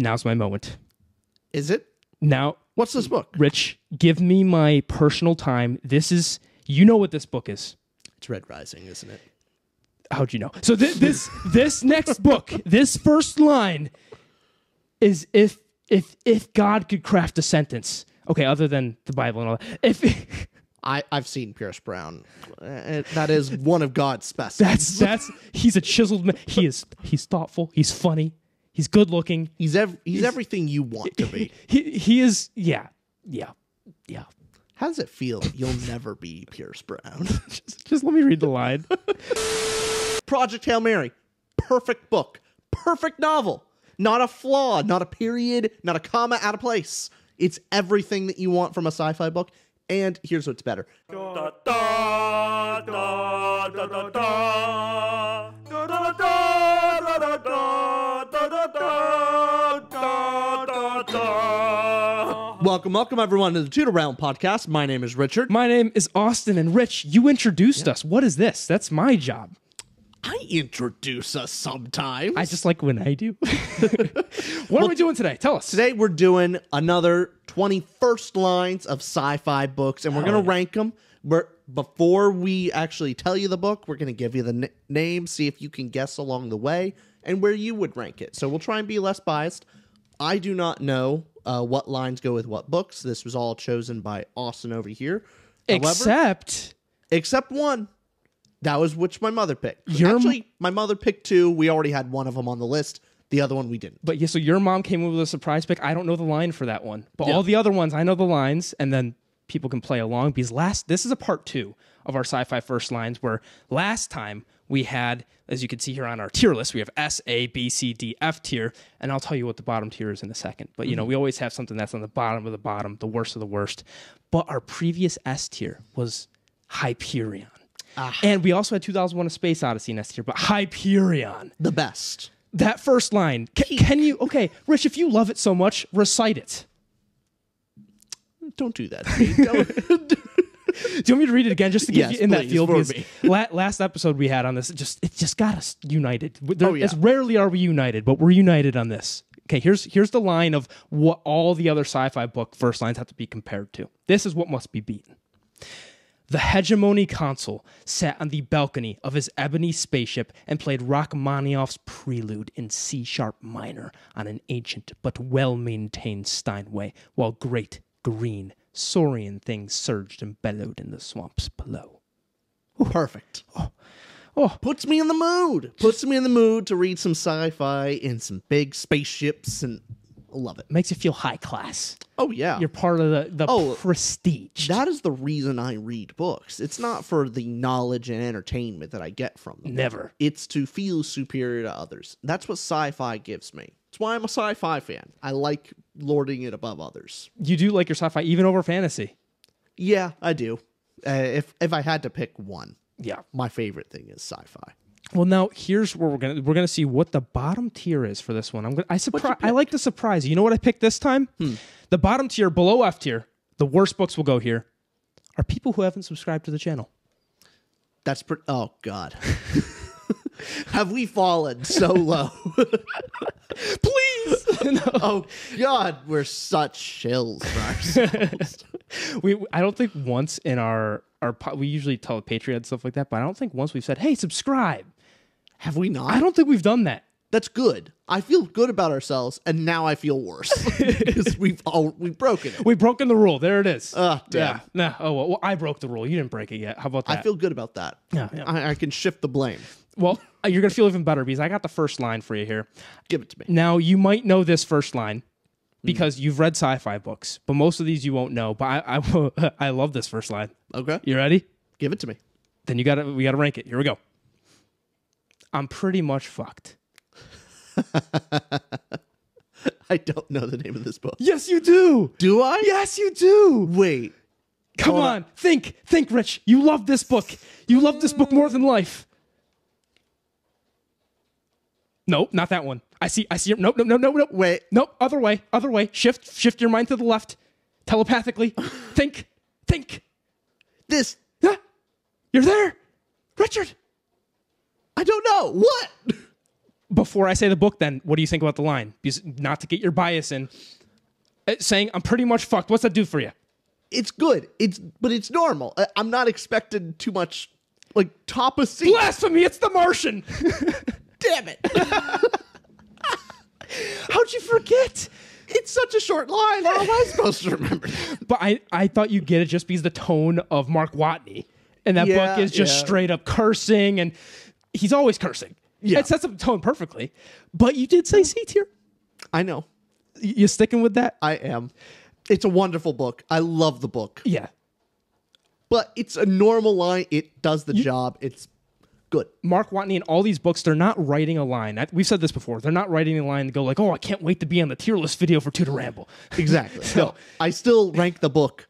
Now's my moment. Is it? Now, What's this book? Rich, give me my personal time. This is, you know what this book is. It's Red Rising, isn't it? How'd you know? So thi- this this next book, this first line, is if if if God could craft a sentence. Okay, other than the Bible and all that. If I, I've seen Pierce Brown. Uh, that is one of God's specimens. that's that's he's a chiseled man. He is he's thoughtful. He's funny. He's good looking. he's ev- he's everything you want to be. He he is yeah yeah yeah. How does it feel? You'll never be Pierce Brown. Just, just let me read the line. Project Hail Mary. Perfect book. Perfect novel. Not a flaw, not a period, not a comma out of place. It's everything that you want from a sci fi book. And here's what's better Welcome, welcome everyone to the Two to Ramble podcast. My name is Richard. My name is Austin and Rich. You introduced us. What is this? That's my job. I introduce us sometimes. I just like when I do. what are we doing today? Tell us. Today we're doing another 21st lines of sci-fi books and we're going to rank them. We're, before we actually tell you the book, we're going to give you the n- name, see if you can guess along the way and where you would rank it. So we'll try and be less biased. I do not know uh, what lines go with what books. This was all chosen by Austin over here. However, Except except one. That was which my mother picked. Your Actually, my mother picked two. We already had one of them on the list. The other one we didn't. But yeah, so your mom came in with a surprise pick. I don't know the line for that one, but all the other ones I know the lines, and then people can play along. Because last, this is a part two of our sci-fi first lines, where last time we had, as you can see here on our tier list, we have S, A, B, C, D, F tier, and I'll tell you what the bottom tier is in a second. But you know, mm-hmm. we always have something that's on the bottom of the bottom, the worst of the worst. But our previous S tier was Hyperion. Ah. And we also had 2001: A Space Odyssey in S tier, but Hyperion The best. that first line. Ca- can you? Okay, Rich, if you love it so much, recite it. Don't do that. Don't- you want me to read it again, just to get Yes, you in that please, feel? for Because me. la- last episode we had on this, it just it just got us united. There, Oh, yeah. As rarely are we united, but we're united on this. Okay, here's here's the line of what all the other sci-fi book first lines have to be compared to. This is what must be beaten. The hegemony consul sat on the balcony of his ebony spaceship and played Rachmaninoff's prelude in C sharp minor on an ancient but well maintained Steinway, while great green saurian things surged and bellowed in the swamps below. Perfect. Oh. oh. Puts me in the mood. Puts me in the mood to read some sci-fi and some big spaceships and love it. Makes you feel high class. Oh yeah. You're part of the, the Oh, prestige. that is the reason I read books. It's not for the knowledge and entertainment that I get from them. Never. It's to feel superior to others. That's what sci-fi gives me. That's why I'm a sci-fi fan. I like lording it above others. You do like your sci-fi even over fantasy. Yeah, I do. Uh, if if I had to pick one, Yeah. my favorite thing is sci-fi. Well, now here's where we're gonna we're gonna see what the bottom tier is for this one. I'm gonna I surprise I like to surprise you. You know what I picked this time? The bottom tier, below F tier, the worst books will go here. Are people who haven't subscribed to the channel. That's pretty. Oh God. Have we fallen so low? Please, oh God, we're such shills for ourselves. we I don't think once in our our po- we usually tell Patreon and stuff like that, but I don't think once we've said, "Hey, subscribe." Have we not? I don't think we've done that. That's good. I feel good about ourselves, and now I feel worse because we've all we've broken it. We've broken the rule. There it is. Ah, damn. yeah. Nah. Oh well, well, I broke the rule. You didn't break it yet. How about that? I feel good about that. Yeah, yeah. I, I can shift the blame. well, uh, Uh, you're gonna feel even better because I got the first line for you here. Give it to me. Now, you might know this first line hmm. because you've read sci-fi books, but most of these you won't know. But I, I, I love this first line. Okay, You ready? give it to me. Then you got to we got to rank it. Here we go. I'm pretty much fucked. I don't know the name of this book. Yes, you do. Do I? Yes, you do. Wait. Come Hold on, think, think, Rich. You love this book. You love this book more than life. Nope, not that one. I see. I see. Nope, nope, nope, nope, nope. Wait. Nope. Other way. Other way. Shift. Shift your mind to the left. Telepathically. think. Think. This. Yeah. You're there, Richard. I don't know. What? before I say the book, then what do you think about the line? Because not to get your bias in, uh, saying I'm pretty much fucked. What's that do for you? It's good. It's but it's normal. I- I'm not expecting too much. Like top of sea. Blasphemy! It's the Martian. Damn it! How'd you forget? it's such a short line. How am I supposed to remember? that? But I, I thought you'd get it just because the tone of Mark Watney. And that Yeah, book is just yeah. straight up cursing, and he's always cursing. Yeah. It sets up the tone perfectly. But you did say C tier. I know. Y- You sticking with that? I am. It's a wonderful book. I love the book. Yeah. But it's a normal line. It does the job. It's good. Mark Watney and all these books, they're not writing a line. I- We've said this before. They're not writing a line to go like, "Oh, I can't wait to be on the tier list video for Two to Ramble." Exactly. no, I still rank the book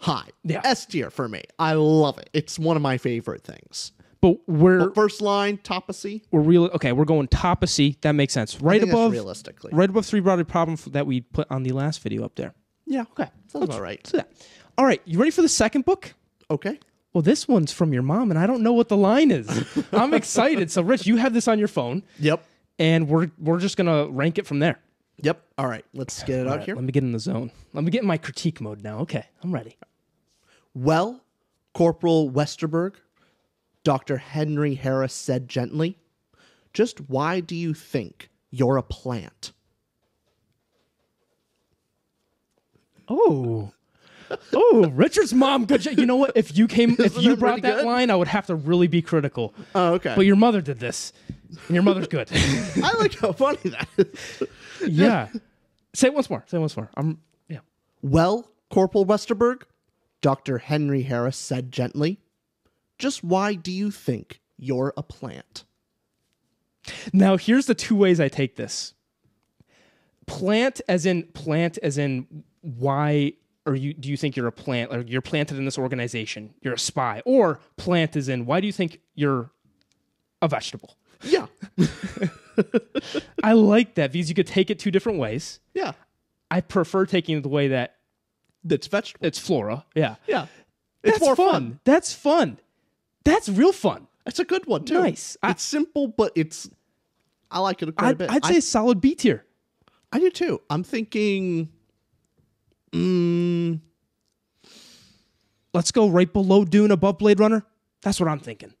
high. Yeah. S tier for me. I love it. It's one of my favorite things. But we're First line, top of C. we're real. Okay, we're going top of C. That makes sense. Right above, realistically. right above three body problem that we put on the last video up there. Yeah. Okay. Sounds about right. So that. All right, you ready for the second book? Okay. Well, this one's from your mom, and I don't know what the line is. I'm excited. So, Rich, you have this on your phone, Yep. and we're we're just gonna rank it from there. Yep. All right. Let's get it out All right, here. Let me get in the zone. Let me get in my critique mode now. Okay, I'm ready. Well, Corporal Westerberg, Dr. Henry Harris said gently, just why do you think you're a plant? Oh. Oh, Richard's mom. Good job. You know what? If you came, if Isn't you that brought pretty that good? line, I would have to really be critical. Oh, okay. But your mother did this, and your mother's good. I like how funny that is. yeah. Say it once more. Say it once more. I'm. Yeah. Well, Corporal Westerberg, Dr. Henry Harris said gently, just why do you think you're a plant? Now here's the two ways I take this. Plant as in plant as in why or you do you think you're a plant or you're planted in this organization? You're a spy. Or plant is in why do you think you're a vegetable? Yeah. I like that because you could take it two different ways. Yeah. I prefer taking it the way that That's vegetable. it's flora. Yeah. Yeah. It's That's more fun. fun. That's fun. That's real fun. It's a good one, too. Nice. I- It's simple, but it's. I like it quite a I'd, bit. I'd I- say solid B tier. I do too. I'm thinking. Mm, Let's go right below Dune, above Blade Runner. That's what I'm thinking.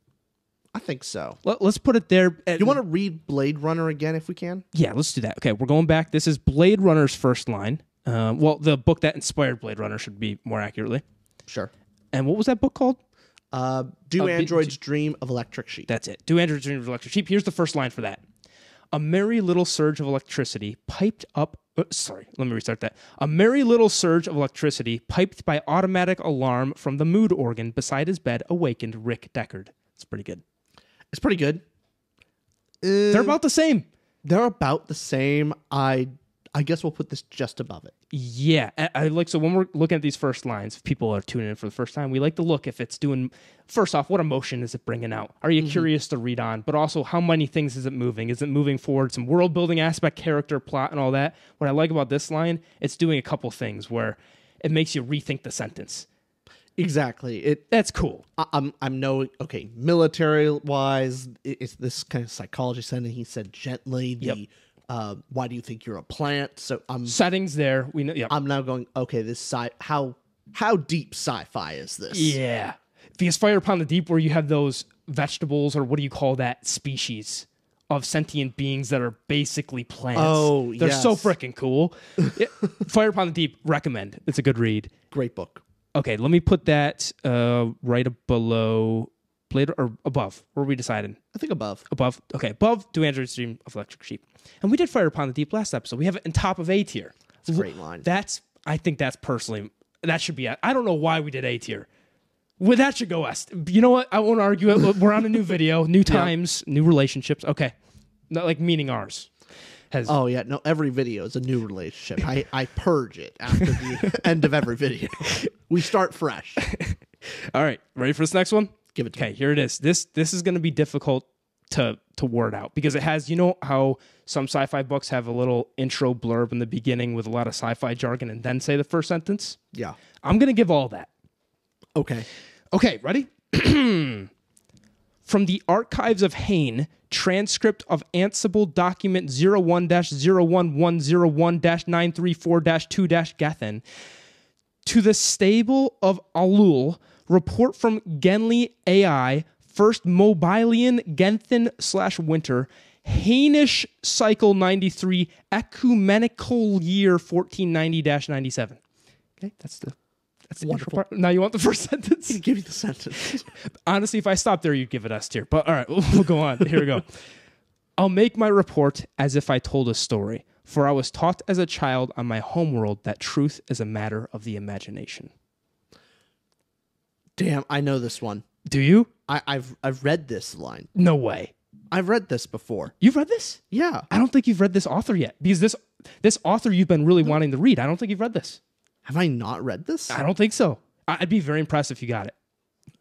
I think so. Let, us put it there. at- You want to read Blade Runner again if we can? Yeah, let's do that. Okay, we're going back. This is Blade Runner's first line. Uh, well, the book that inspired Blade Runner should be more accurately. Sure. And what was that book called? Uh, do be- androids dream of electric sheep? That's it. Do androids dream of electric sheep? Here's the first line for that. A merry little surge of electricity piped up. Uh, sorry, let me restart that. A merry little surge of electricity piped by automatic alarm from the mood organ beside his bed awakened Rick Deckard. It's pretty good. It's pretty good. They're about the same. They're about the same. I I guess we'll put this just above it. Yeah, I, I like so when we're looking at these first lines, if people are tuning in for the first time, we like to look if it's doing. First off, what emotion is it bringing out? Are you mm-hmm. curious to read on? But also, how many things is it moving? Is it moving forward some world building aspect, character, plot, and all that? What I like about this line, it's doing a couple things where it makes you rethink the sentence. Exactly. It. That's cool. I, I'm. I'm no. Okay. Military wise, it, it's this kind of psychology setting. He said gently. The. Yep. Uh, why do you think you're a plant? So I'm. Settings there. We know. Yeah. I'm now going. Okay. This sci. How. How deep sci-fi is this? Yeah. Because Fire Upon the Deep, where you have those vegetables, or what do you call that species of sentient beings that are basically plants? Oh, They're so freaking cool. Fire Upon the Deep, recommend. It's a good read. Great book. Okay, let me put that uh, right below Blade or above. Where we deciding? I think above. Above. Okay, above Do Androids Dream of Electric Sheep. And we did Fire Upon the Deep last episode. We have it in top of A tier. It's a great line. That's I think that's personally that should be. I don't know why we did A tier. Well, that should go S. You know what? I won't argue it. We're on a new video, new times, new relationships. Okay, not like meaning ours has. Oh yeah, no. Every video is a new relationship. I, I purge it after the end of every video. We start fresh. All right, ready for this next one? Give it to Okay, here it is. This this is going to be difficult to to word out because it has. You know how some sci-fi books have a little intro blurb in the beginning with a lot of sci-fi jargon and then say the first sentence. Yeah. I'm going to give all that. Okay. Okay, ready? From the archives of Hain, transcript of Ansible document 01 01101 934 2 Gethen, to the stable of Ollul, report from Genly Ai, first Mobilian Gethen slash winter, Hainish cycle 93, Ekumenical year 1490 97. Okay, that's the that's the Wonderful. part. Now you want the first sentence? Give you the sentence. Honestly, if I stopped there, you'd give it S tier. But all right, we'll, we'll go on. Here we go. I'll make my report as if I told a story, for I was taught as a child on my homeworld that truth is a matter of the imagination. Damn, I know this one. Do you? I, I've I've read this line. No way. I've read this before. You've read this? Yeah. I don't think you've read this author yet because this this author you've been really wanting to read. I don't think you've read this. Have I not read this? I don't think so. I- I'd be very impressed if you got it.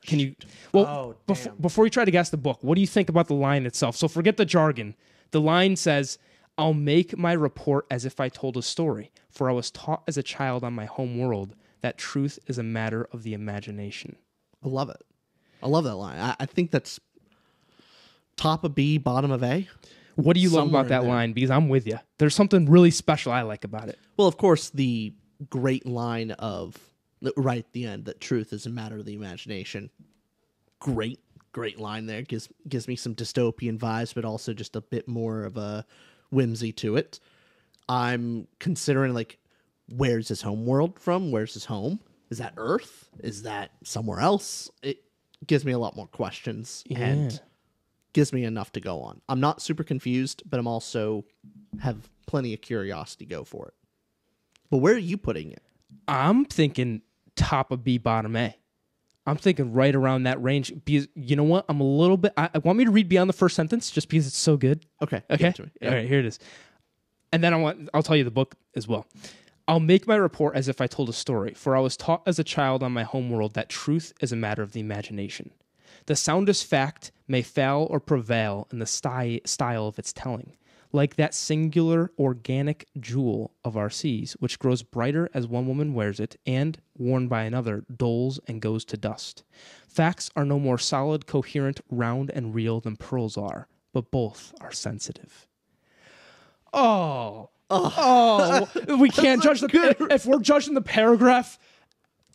Can you? Well, Oh, before you try to guess the book, what do you think about the line itself? So forget the jargon. The line says, "I'll make my report as if I told a story, for I was taught as a child on my home world that truth is a matter of the imagination." I love it. I love that line. I, I think that's top of B, bottom of A. What do you love about that line? Because I'm with you. There's something really special I like about it. Well, of course, the great line of right at the end that truth is a matter of the imagination. Great, great line there. Gives gives me some dystopian vibes, but also just a bit more of a whimsy to it. I'm considering like, where's his home world from? Where's his home? Is that Earth? Is that somewhere else? It gives me a lot more questions and gives me enough to go on. I'm not super confused, but I'm also have plenty of curiosity go for it. But where are you putting it? I'm thinking top of B, bottom A. I'm thinking right around that range. Because you know what? I'm a little bit. I, I want me to read beyond the first sentence just because it's so good. Okay. Okay. All right. Here it is. And then I want. I'll tell you the book as well. I'll make my report as if I told a story, for I was taught as a child on my homeworld that truth is a matter of the imagination. The soundest fact may fail or prevail in the sty- style of its telling, like that singular organic jewel of our seas, which grows brighter as one woman wears it, and, worn by another, dulls and goes to dust. Facts are no more solid, coherent, round, and real than pearls are, but both are sensitive. Oh, oh, we can't judge the. If we're judging the paragraph,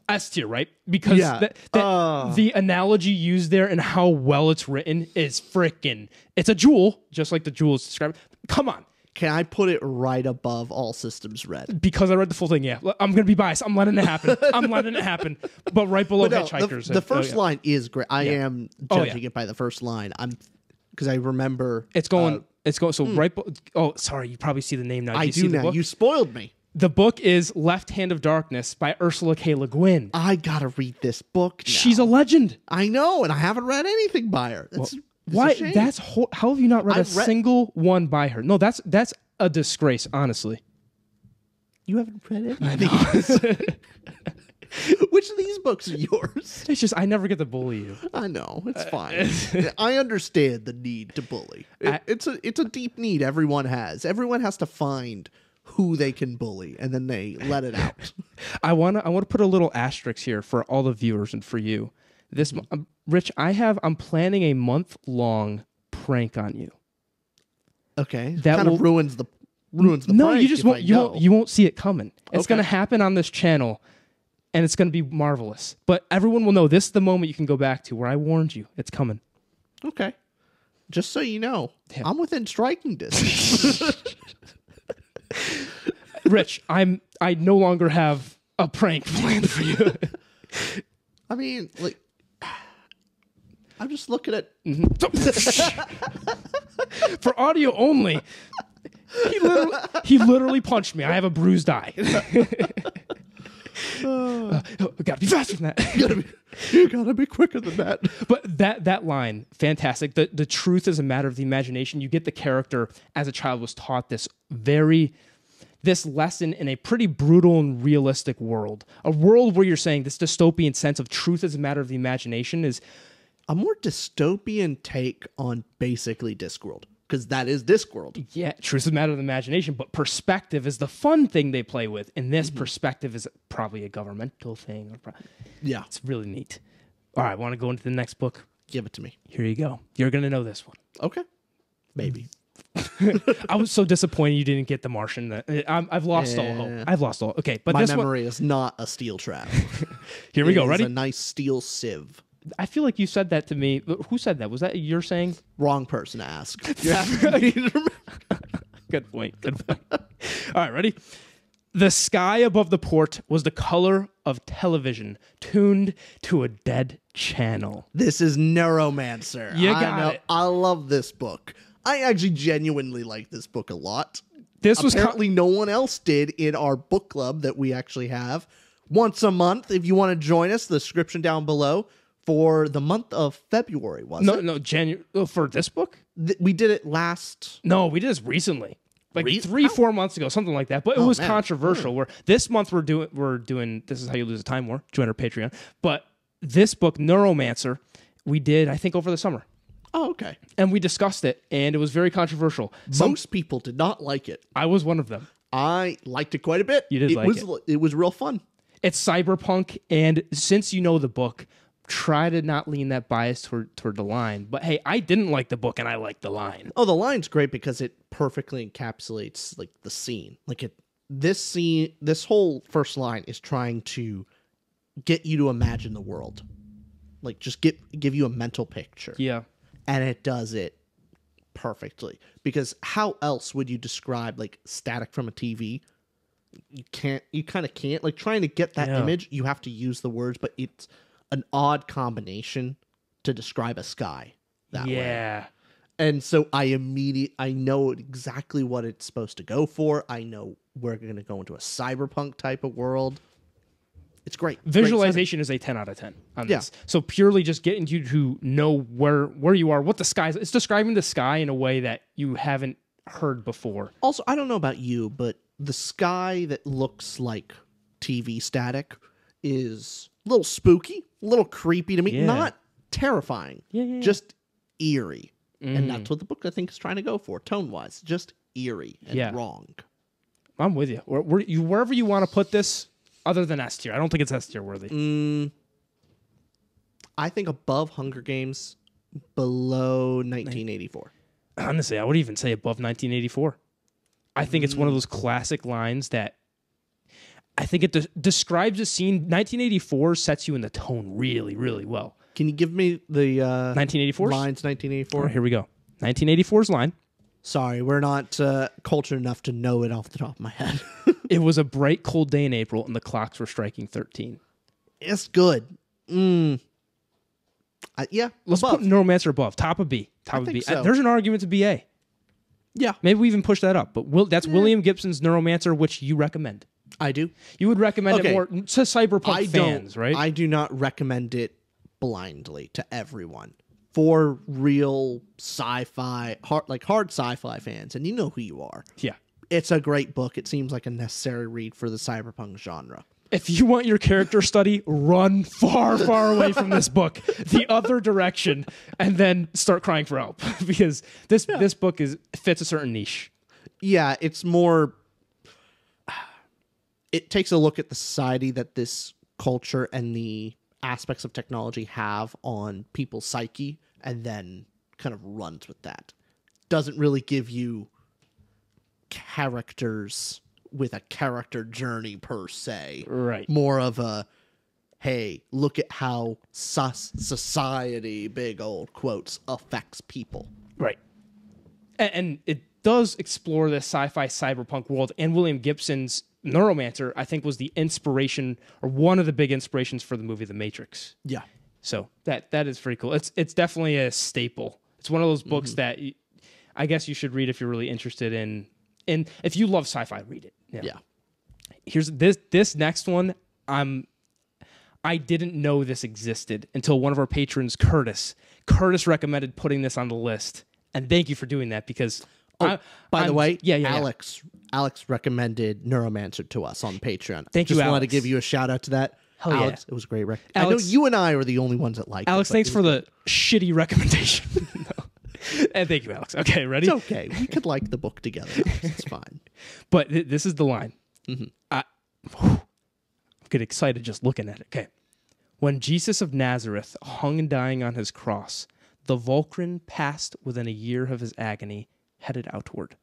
S tier, right? Because Yeah. the, the, Uh. the analogy used there and how well it's written is freaking. It's a jewel, just like the jewels described. Come on, Can I put it right above all systems red? because I read the full thing. Yeah, I'm gonna be biased. I'm letting it happen. I'm letting it happen. But right below No, the, hitchhikers, the uh, first oh, yeah. line is great. I am Oh, yeah. judging it by the first line. I'm because I remember it's going. It's going. So hmm. right. be- Oh, sorry. You probably see the name now. I you do see the now. book? You spoiled me. The book is Left Hand of Darkness by Ursula K. Le Guin. I gotta read this book. Now. She's a legend. I know, and I haven't read anything by her. That's, a Why? That's ho- how have you not read I've a read- single one by her? No, that's that's a disgrace. Honestly, you haven't read it. Which of these books are yours? it's just I never get to bully you. I know Uh, it's fine. I understand the need to bully. It- I- it's a it's a deep need everyone has. Everyone has to find who they can bully, and then they let it out. I wanna I wanna put a little asterisk here for all the viewers and for you. This um, Rich, I have I'm planning a month long prank on you. Okay, That kind will- of ruins the ruins the. no, you just won't you know. won't you won't see it coming. It's Okay. gonna happen on this channel, and it's gonna be marvelous. But everyone will know this is the moment you can go back to where I warned you. It's coming. Okay, just so you know, Yeah. I'm within striking distance. Rich, I'm I no longer have a prank planned for you. I mean, like, I'm just looking at. Mm-hmm. for audio only. He literally, he literally punched me. I have a bruised eye. Uh, gotta be faster than that. You gotta, be, you gotta be quicker than that. But that that line, fantastic. The the truth is a matter of the imagination. You get the character as a child was taught this very this lesson in a pretty brutal and realistic world. A world where you're saying this dystopian sense of truth is a matter of the imagination is A more dystopian take on basically Discworld, because that is Discworld. yeah, truth is a matter of the imagination, but perspective is the fun thing they play with. And this mm-hmm. perspective is probably a governmental thing. Or pro- Yeah. it's really neat. All right, want to go into the next book? Give it to me. Here you go. You're gonna know this one. Okay. Maybe. I was so disappointed you didn't get The Martian. That uh, I'm, I've lost all hope. I've lost all. Okay, but My this one. memory is not a steel trap. Here we It go. Ready? A nice steel sieve. I feel like you said that to me. Who said that? Was that you're saying? Wrong person to ask. You have me to remember. Good point. Good point. All right, ready? The sky above the port was the color of television tuned to a dead channel. This is Neuromancer. You I got it. I love this book. I actually genuinely like this book a lot. This was Apparently, no one else did in our book club that we actually have once a month. If you want to join us, the description down below for the month of February was no it? no January oh, for this book. Th- we did it last. No, we did this recently, like Re- three four months ago, something like that. But it oh, was man. controversial. Hmm. Where this month we're doing we're doing this is how you lose a time war. Join our Patreon. But this book, Neuromancer, we did I think over the summer, Oh, okay. and we discussed it, and it was very controversial. Some, Most people did not like it. I was one of them. I liked it quite a bit. You did it like was, it. It was real fun. it's cyberpunk and since you know the book try to not lean that bias toward toward the line but hey i didn't like the book and i like the line Oh, the line's great because it perfectly encapsulates like the scene. Like it this scene this whole first line is trying to get you to imagine the world. Like just get give you a mental picture. yeah And it does it perfectly. Because how else would you describe like static from a TV? You can't you kind of can't like trying to get that Yeah. image, you have to use the words, but it's an odd combination to describe a sky that way yeah and so I immediate I know exactly what it's supposed to go for. I know we're going to go into a cyberpunk type of world. It's great. Great visualization is a 10 out of 10 on Yeah. this so purely just getting you to know where where you are what the sky is it's describing the sky in a way that you haven't heard before Also, I don't know about you, but the sky that looks like TV static is a little spooky, a little creepy to me. Yeah. Not terrifying, Yeah, yeah, just eerie. Mm. And that's what the book I think is trying to go for, tone wise, just eerie and Yeah. wrong. i'm with you where, where you wherever you want to put this other than s tier i don't think it's s tier worthy Mm, I think above Hunger Games, below 1984. honestly, I would even say above 1984. I think it's one of those classic lines that I think it de- describes a scene. 1984 sets you in the tone really, really well. Can you give me the uh, 1984. lines 1984? Here we go. 1984's line. Sorry, we're not uh, cultured enough to know it off the top of my head. It was a bright, cold day in April, and the clocks were striking 13. it's good. Mm. Uh, yeah, Let's above. put Neuromancer above, top of B, top of think B. so. Uh, There's an argument to be A. yeah, Maybe we even push that up. But Will, that's William Gibson's Neuromancer, which you recommend. I do. You would recommend Okay. it more to cyberpunk I fans, don't. right? I do not recommend it blindly to everyone. For real sci-fi, hard like hard sci-fi fans, and you know who you are. yeah. It's a great book. It seems like a necessary read for the cyberpunk genre. if you want your character study, run far, far away from this book, the other direction, and then start crying for help because this this book is fits a certain niche. yeah, it's more. It takes a look at the society that this culture and the aspects of technology have on people's psyche, and then kind of runs with that. Doesn't really give you characters with a character journey per se. Right. More of a, hey, look at how sus society, big old quotes, affects people. Right. And, and it does explore the sci-fi cyberpunk world, and William Gibson's Neuromancer, I think, was the inspiration or one of the big inspirations for the movie The Matrix. Yeah. So that that is pretty cool. It's it's definitely a staple. It's one of those books mm-hmm. that y- I guess you should read if you're really interested in. And if you love sci-fi, read it. Yeah. Here's this this next one. I'm I didn't know this existed until one of our patrons, Curtis. Curtis recommended putting this on the list, and thank you for doing that because. Oh, I- Oh, By the I'm- way, yeah, yeah, yeah. Alex Alex recommended Neuromancer to us on Patreon. Thank you, Just wanted to give you a shout out to that. Hell yeah. It was a great rec. Alex- I know you and I are the only ones that like Alex, it. thanks for the shitty recommendation. No. And thank you, Alex. Okay, ready? It's okay. We could like the book together. Alex. It's fine. But th- this is the line. Mm-hmm. I, I'm getting excited just looking at it. Okay. When Jesus of Nazareth hung dying on his cross, the Volcryn passed within a year of his agony, headed outward.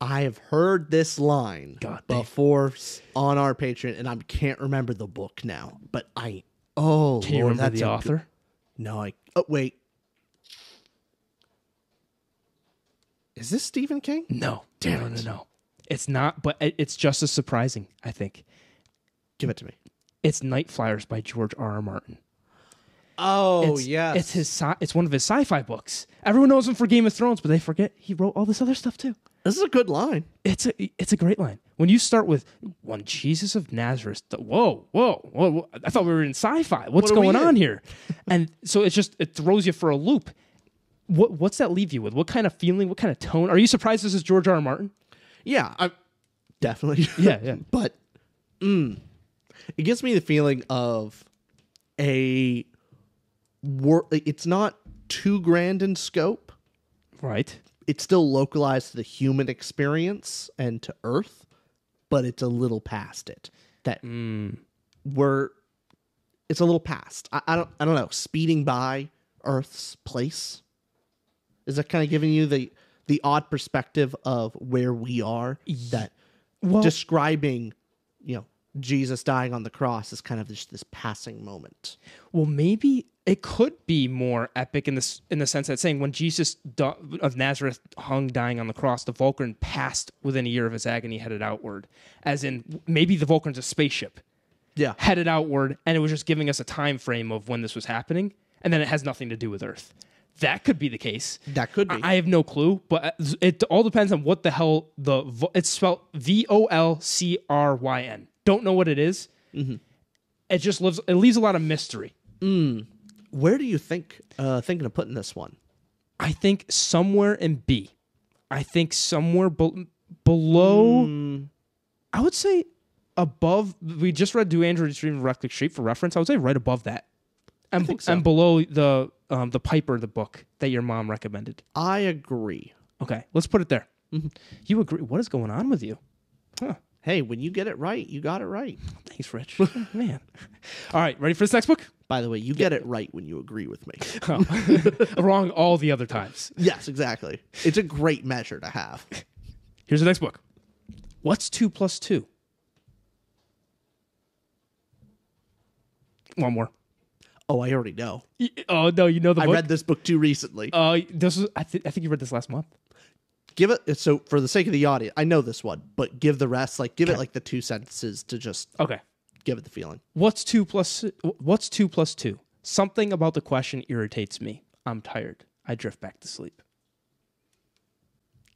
I have heard this line God before on our Patreon, and I can't remember the book now. But I oh Can you remember that's the a good- author? no, I oh wait. Is this Stephen King? No. Damn no, it. no, no. It's not, but it's just as surprising, I think. Give it to me. It's Nightflyers by George R. R. Martin. Oh it's, yes, It's his sci- it's one of his sci-fi books. Everyone knows him for Game of Thrones, but they forget he wrote all this other stuff too. This is a good line. It's a it's a great line. When you start with one Jesus of Nazareth, the, whoa, whoa, whoa, whoa, I thought we were in sci-fi. What's What going on here? and so it just it throws you for a loop. What what's that leave you with? What kind of feeling? What kind of tone? Are you surprised this is George R. R. Martin? Yeah, I definitely. Yeah, yeah. but mm, it gives me the feeling of a wor- It's not too grand in scope. Right. It's still localized to the human experience and to Earth, but it's a little past it. That hmm. we're it's a little past. I, I don't I don't know. Speeding by Earth's place is that kind of giving you the the odd perspective of where we are that Well, describing you know Jesus dying on the cross is kind of just this passing moment. Well, maybe it could be more epic in this in the sense that saying when Jesus of Nazareth hung dying on the cross, the Volcryn passed within a year of his agony, headed outward. As in, maybe the Volcryn's a spaceship Yeah. headed outward, and it was just giving us a time frame of when this was happening, and then it has nothing to do with Earth. That could be the case. That could be. I I have no clue, but uh, it all depends on what the hell the it's spelled V O L C R Y N. Don't know what it is. Mm-hmm. It just lives. It leaves a lot of mystery. Where do you think uh thinking of putting this one? I think somewhere in B. I think somewhere be- below. Hmm. I would say above. We just read "Do Androids Dream of Reckless Street" for reference. I would say right above that, and so. and below the um, the Piper, the book that your mom recommended. I agree. Okay, let's put it there. Mm-hmm. You agree? What is going on with you? Huh. Hey, when you get it right, you got it right. Thanks, Rich. Man. All right, ready for this next book? By the way, you get it right when you agree with me. Oh. Wrong all the other times. yes, exactly. It's a great measure to have. Here's the next book. What's two plus two? One more. Oh, I already know. Y- Oh no, you know the I book. read this book too recently. Uh, this was. I, th- I think you read this last month. Give it so for the sake of the audience, I know this one, but give the rest like give it like the two sentences to just Okay. give it the feeling. What's two plus? What's two plus two? Something about the question irritates me. I'm tired. I drift back to sleep.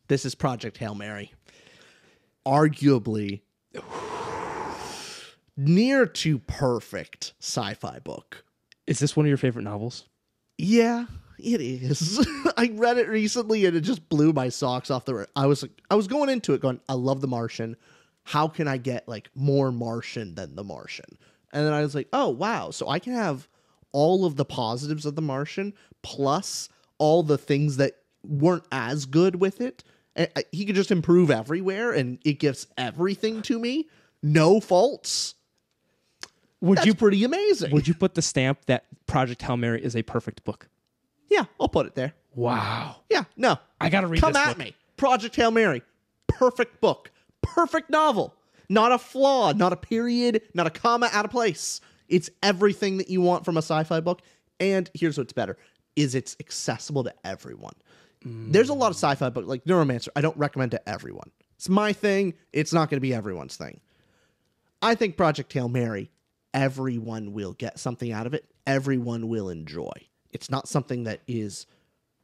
This is Project Hail Mary. Arguably near to perfect sci-fi book. Is this one of your favorite novels? Yeah, it is. I read it recently and it just blew my socks off the I was like I was going into it going, I love the Martian. How can I get like more Martian than the Martian? And then I was like, oh wow, so I can have all of the positives of the Martian plus all the things that weren't as good with it. And I- he could just improve everywhere and it gives everything to me. No faults. Would That's you pretty amazing. would you put the stamp that Project Hail Mary is a perfect book? Yeah, I'll put it there. Wow. Yeah, no. I gotta read Come this at book. me. Project Hail Mary. Perfect book. Perfect novel. Not a flaw, not a period, not a comma out of place. It's everything that you want from a sci-fi book. And here's what's better is it's accessible to everyone. There's a lot of sci-fi books like Neuromancer I don't recommend to everyone. It's my thing, it's not going to be everyone's thing. I think Project Hail Mary, everyone will get something out of it. Everyone will enjoy. It's not something that is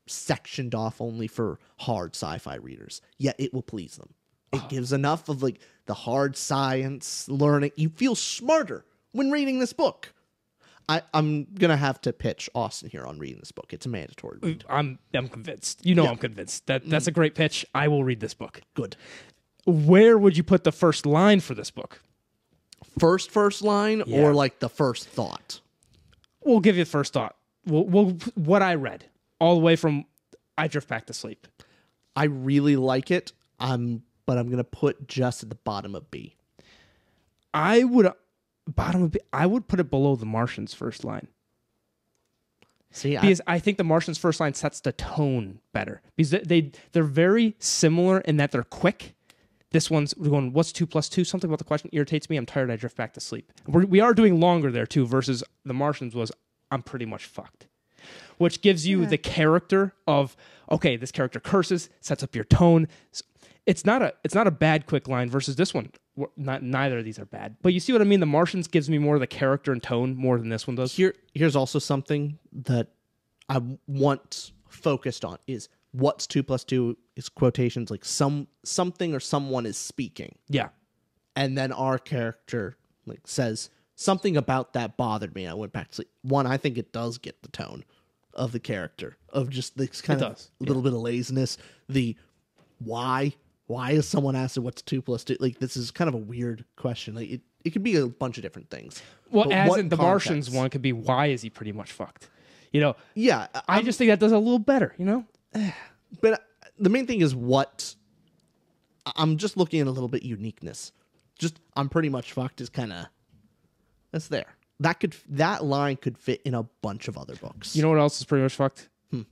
sectioned off only for hard sci-fi readers. Yet it will please them. It ah. gives enough of like the hard science learning. You feel smarter when reading this book. I, I'm gonna have to pitch Austin here on reading this book. It's a mandatory read. I'm I'm convinced. You know I'm convinced. That that's mm. a great pitch. I will read this book. Good. Where would you put the first line for this book? First first line Yeah. or like the first thought. We'll give you the first thought. We'll, we'll what I read all the way from I drift back to sleep. I really like it. I'm but I'm gonna put just at the bottom of B. I would bottom of B. I would put it below the Martians first line. See, I, because I, think the Martians first line sets the tone better because they, they they're very similar in that they're quick. This one's going. What's two plus two? Something about the question irritates me. I'm tired. I drift back to sleep. We're, we are doing longer there too. Versus the Martians was I'm pretty much fucked, which gives you the character of okay. This character curses, sets up your tone. It's not a it's not a bad quick line versus this one. Not neither of these are bad, but you see what I mean. The Martians gives me more of the character and tone more than this one does. here here's also something that I want focused on is what's two plus two is quotations like some something or someone is speaking, Yeah, and then our character like says something about that bothered me. I went back to sleep. One, I think it does get the tone of the character of just this kind It of does, little bit of laziness. The why why is someone asking what's two plus two? Like this is kind of a weird question. Like it, it could be a bunch of different things. Well, as in the Martians one could be why is he pretty much fucked? You know, Yeah, I just think that does a little better. You know, but uh, the main thing is what I'm just looking at a little bit uniqueness. Just I'm pretty much fucked is kind of that's there. That could that line could fit in a bunch of other books. you know what else is pretty much fucked? Hmm.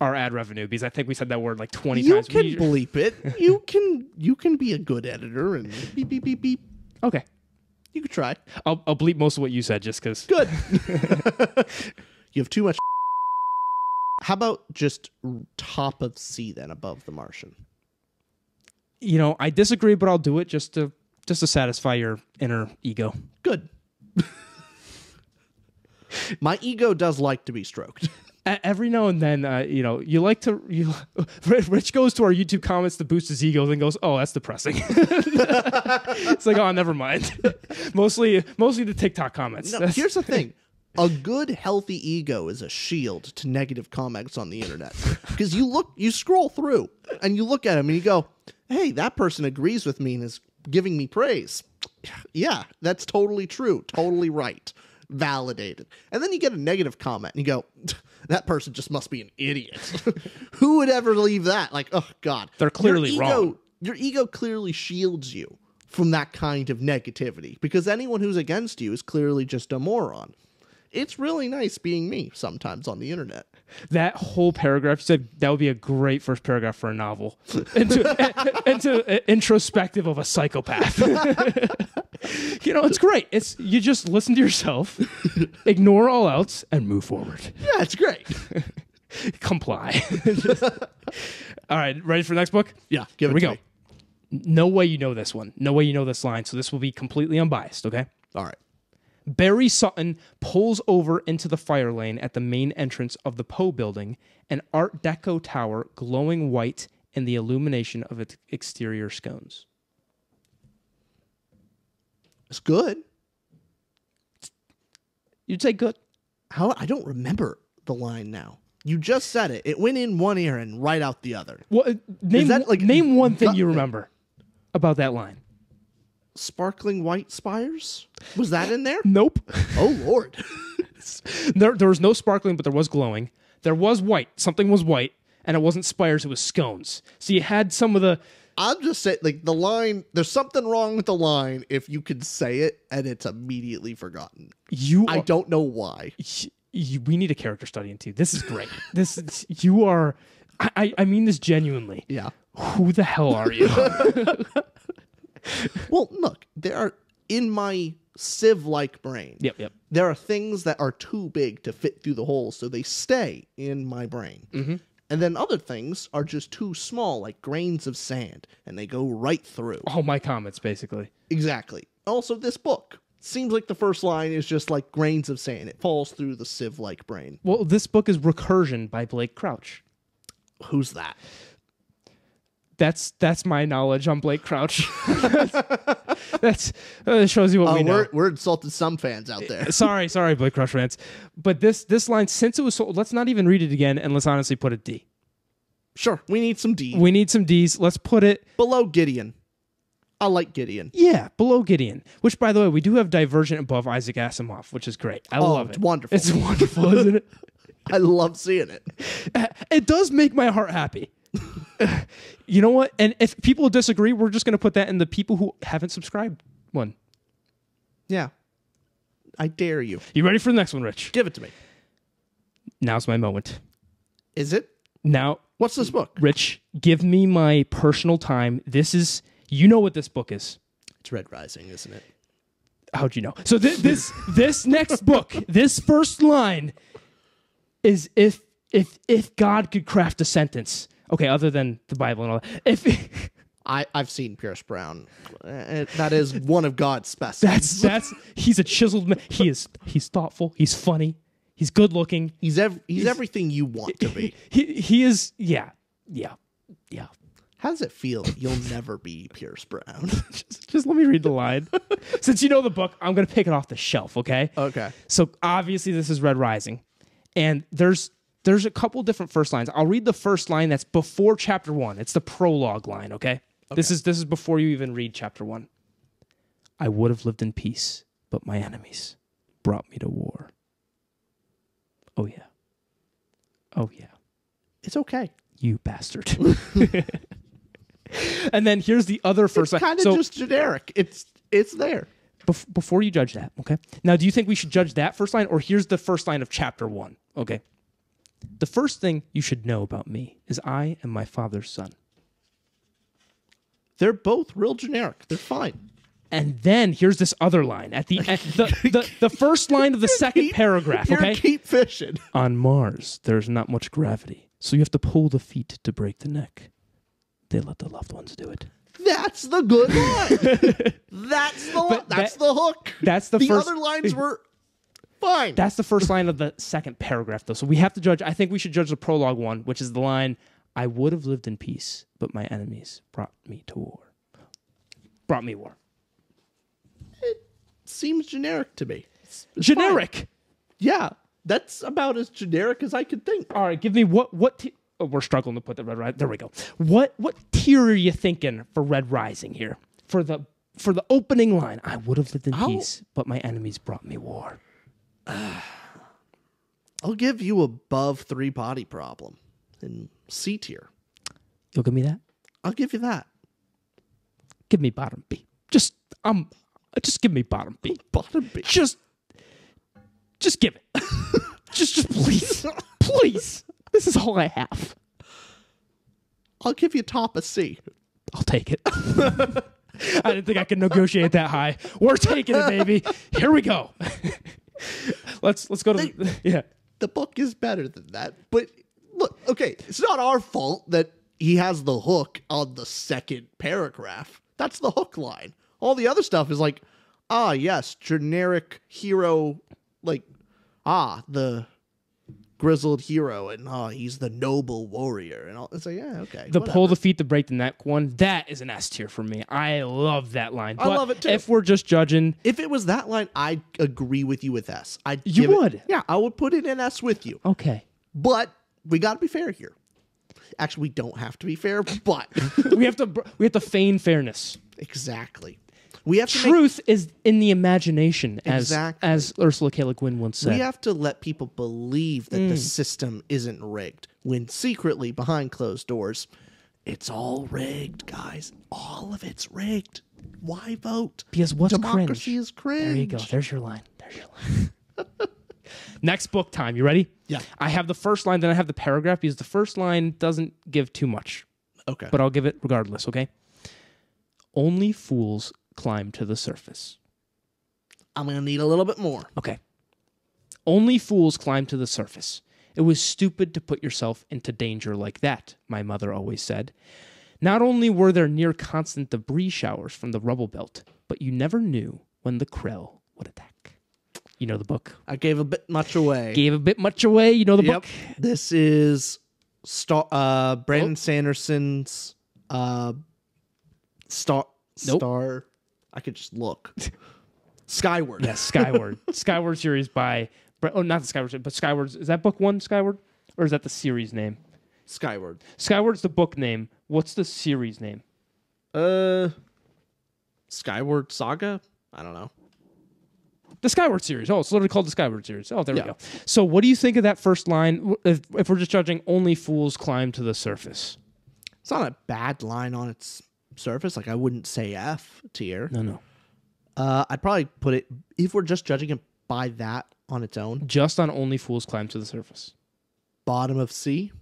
Our ad revenue because I think we said that word like twenty you times. You can bleep it. You can you can be a good editor and beep beep beep beep. okay, You could try. I'll, I'll bleep most of what you said just because. Good. you have too much. How about just top of C then above the Martian? You know, I disagree, but I'll do it just to just to satisfy your inner ego. My ego does like to be stroked. Every now and then, uh, you know, you like to. You, Rich goes to our YouTube comments to boost his ego, and goes, "Oh, that's depressing." it's like, oh, never mind. mostly, mostly the TikTok comments. No, here's the thing. A good, healthy ego is a shield to negative comments on the internet. Because you look, you scroll through and you look at them and you go, hey, that person agrees with me and is giving me praise. Yeah, that's totally true. Totally right. Validated. And then you get a negative comment and you go, that person just must be an idiot. Who would ever leave that? Like, oh, God. They're clearly your ego, wrong. Your ego clearly shields you from that kind of negativity because anyone who's against you is clearly just a moron. It's really nice being me sometimes on the internet. That whole paragraph you said that would be a great first paragraph for a novel. Into, into uh, introspective of a psychopath. You know it's great. It's you just listen to yourself ignore all else and move forward. Yeah, it's great. comply. All right ready for the next book? Yeah, give here it we go. me. no way you know this one. No way you know this line so this will be completely unbiased okay? All right. Barry Sutton pulls over into the fire lane at the main entrance of the Poe building, an Art Deco tower glowing white in the illumination of its exterior scones. It's good. You'd say good. How I don't remember the line now. You just said it. It went in one ear and right out the other. Well, uh, name that, like, name one thing you remember about that line. Sparkling white spires? Was that in there? Nope. Oh lord. there, there was no sparkling, but there was glowing. There was white. Something was white, and it wasn't spires. It was scones. So you had some of the. I'm just saying like the line there's something wrong with the line if you can say it and it's immediately forgotten. You. I are- don't know why. you, we need a character study into this is great this is, you are I I mean this genuinely Yeah. who the hell are you Well, look, there are in my sieve-like brain. yep yep There are things that are too big to fit through the holes, so they stay in my brain. Mm-hmm. And then other things are just too small, like grains of sand, and they go right through. all my comments basically Exactly. Also, this book seems like the first line is just like grains of sand. It falls through the sieve-like brain. well this book is recursion by blake crouch Who's that? That's that's my knowledge on blake crouch that's uh, shows you what Oh, we know we're we're insulted some fans out there. sorry sorry blake crouch fans but this this line since it was sold let's not even read it again and let's honestly put a d Sure, we need some D we need some d's let's put it below Gideon. I like Gideon. Yeah, below Gideon. Which, by the way, we do have Divergent above Isaac Asimov, which is great. I love Oh, it's it. wonderful. It's wonderful, isn't it? I love seeing it. It does make my heart happy. you know what? And if people disagree, we're just going to put that in the people who haven't subscribed one. Yeah. I dare you. You ready for the next one, Rich? Give it to me. Now's my moment. Is it? Now, What's this book? Rich, give me my personal time. This is, you know what this book is. It's Red Rising, isn't it? How'd you know? So th- this this next book, this first line, is if if if God could craft a sentence. Okay, other than the Bible and all that. If I, I've seen Pierce Brown. Uh, that is one of God's specimens. that's that's he's a chiseled man. He is he's thoughtful. He's funny. He's good looking. he's ev- he's everything you want to be. He he is yeah yeah yeah. How does it feel? You'll never be Pierce Brown. Just, just let me read the line. Since you know the book, I'm gonna pick it off the shelf. Okay. okay. So obviously this is Red Rising, and there's there's a couple different first lines. I'll read the first line that's before chapter one. It's the prologue line. Okay. This is this is before you even read chapter one. I would have lived in peace, but my enemies brought me to war. Oh yeah. Oh yeah. It's okay. You bastard. and then here's the other first It's line. kind of So- just generic. It's it's there. bef- before you judge that, okay? Now, do you think we should judge that first line, or here's the first line of chapter one? Okay. The first thing you should know about me is I am my father's son. They're both real generic. They're fine. And then here's this other line at the end, the, the, the first line of the second Keep- paragraph, okay? keep fishing. On Mars, there's not much gravity, so you have to pull the feet to break the neck. They let the loved ones do it. That's the good line. that's the that's that- the hook. That's the, the first. other lines were fine. That's the first line of the second paragraph, though. So we have to judge. I think we should judge the prologue one, which is the line I would have lived in peace, but my enemies brought me to war. Brought me war. It seems generic to me. It's- it's Generic. fine. Yeah, that's about as generic as I could think. All right, give me what what t- oh, we're struggling to put the red rising. There we go. What what tier are you thinking for Red Rising here? For the for the opening line, I would have lived in I'll- peace, but my enemies brought me war. I'll give you above three body problem in C tier. You'll give me that? I'll give you that. Give me bottom B. Just um just give me bottom B. Bottom B. just just give it just just please please this is all i have I'll give you top of C. i'll take it i didn't think i could negotiate that high we're taking it baby here we go let's let's go to the, yeah The book is better than that. But look, okay, it's not our fault that he has the hook on the second paragraph. That's the hook line. All the other stuff is like, ah, yes, generic hero, like, ah, the grizzled hero, and ah, he's the noble warrior, and all. It's like, yeah, okay. the whatever. pull the feet to break the neck one that is an s tier for me i love that line I But love it too. if we're just judging If it was that line, I'd agree with you with S. I'd You give it- would? yeah, I would put it in S with you. okay But we got to be fair here. Actually, we don't have to be fair, but we have to we have to feign fairness exactly. We have to make, truth is in the imagination as Exactly. as ursula k le guin once said we have to let people believe that Mm. the system isn't rigged when secretly behind closed doors, it's all rigged, guys. All of it's rigged. Why vote? Because what's democracy cringe? is cringe. There you go. There's your line. There's your line. Next book time. You ready? Yeah. I have the first line, then I have the paragraph because the first line doesn't give too much, Okay. but I'll give it regardless, okay? Only fools climb to the surface. I'm gonna need a little bit more. Okay. Only fools climb to the surface. It was stupid to put yourself into danger like that, my mother always said. Not only were there near constant debris showers from the rubble belt, but you never knew when the Krell would attack. You know the book. I gave a bit much away. Gave a bit much away. You know the Yep. book. This is Star uh Oh. Brandon Sanderson's uh Star Nope. Star I could just look. Skyward. Yes, Skyward. Skyward series by oh not the Skyward but Skyward is that book one Skyward or is that the series name? Skyward. Skyward's the book name. What's the series name? Uh Skyward Saga? I don't know. The Skyward series. Oh, it's literally called the Skyward series. Oh, there Yeah. we go. So, what do you think of that first line? If, if we're just judging, only fools climb to the surface. It's not a bad line on its surface. Like I wouldn't say F tier. No, no. Uh I'd probably put it if we're just judging it by that on its own. Just on Only Fools Climb to the Surface. Bottom of C.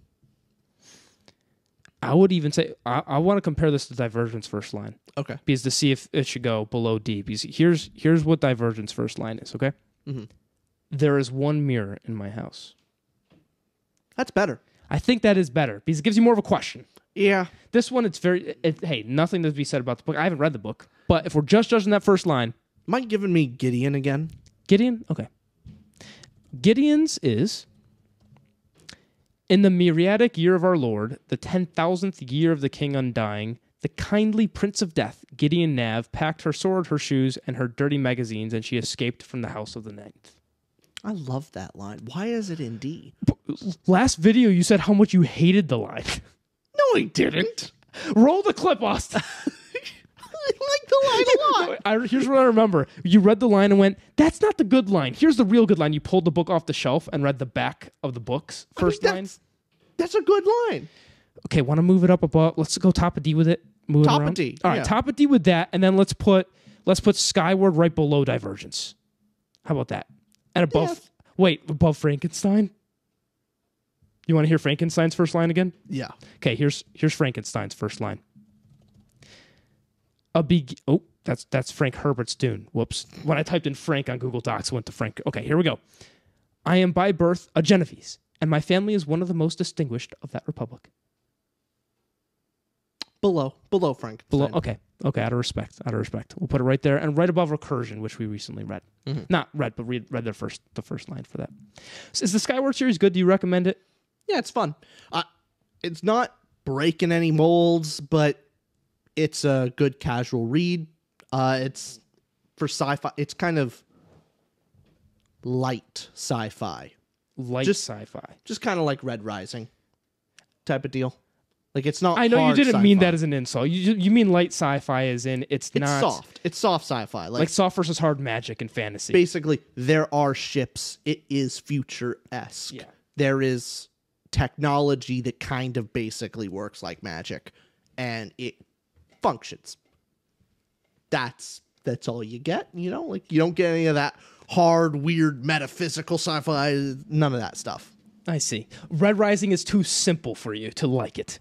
I would even say I, I want to compare this to Divergent's first line Okay. because to see if it should go below D. Because here's here's what Divergent's first line is. Okay, Mhm. There is one mirror in my house. That's better. I think that is better because it gives you more of a question. Yeah. This one, it's very it, hey, nothing to be said about the book. I haven't read the book, but if we're just judging that first line, Mike giving me Gideon again. Gideon, okay. Gideon's is in the myriadic year of our Lord, the ten thousandth year of the King undying. The kindly Prince of Death, Gideon Nav, packed her sword, her shoes, and her dirty magazines, and she escaped from the house of the ninth. I love that line. Why is it in D? Last video, you said how much you hated the line. No, he didn't. Roll the clip, Austin. I like the line a lot. I, here's what I remember. You read the line and went, "That's not the good line. Here's the real good line." You pulled the book off the shelf and read the back of the book's first I mean, line. That's, that's a good line. Okay, want to move it up above? Let's go top of D with it. Move it Top of. D, All right, yeah. top of D with that, and then let's put let's put Skyward right below Divergent's. How about that? And above, wait, above Frankenstein. You want to hear Frankenstein's first line again? Yeah. Okay, here's here's Frankenstein's first line. A big oh, that's that's Frank Herbert's Dune. Whoops. When I typed in Frank on Google Docs, went to Frank. Okay, here we go. I am by birth a Genovese, and my family is one of the most distinguished of that republic. Below. Below Frank. Below, okay, okay, out of respect, out of respect, we'll put it right there, and right above recursion, which we recently read. Mm-hmm. Not read, but read read the first the first line for that. So is the Skyward series good? Do you recommend it? Yeah, it's fun. Uh, it's not breaking any molds, but it's a good casual read. Uh, it's for sci-fi. It's kind of light sci-fi, Light Just- sci-fi. just kind of like Red Rising type of deal. Like it's not. I know you didn't mean sci-fi. that as an insult. You you mean light sci-fi as in it's, It's not soft. It's soft sci-fi. Like, like soft versus hard magic and fantasy. basically, there are ships. It is future esque. Yeah. There is technology that kind of basically works like magic, and it functions. That's that's all you get. You know, like you don't get any of that hard, weird, metaphysical sci-fi. None of that stuff. I see. Red Rising is too simple for you to like it.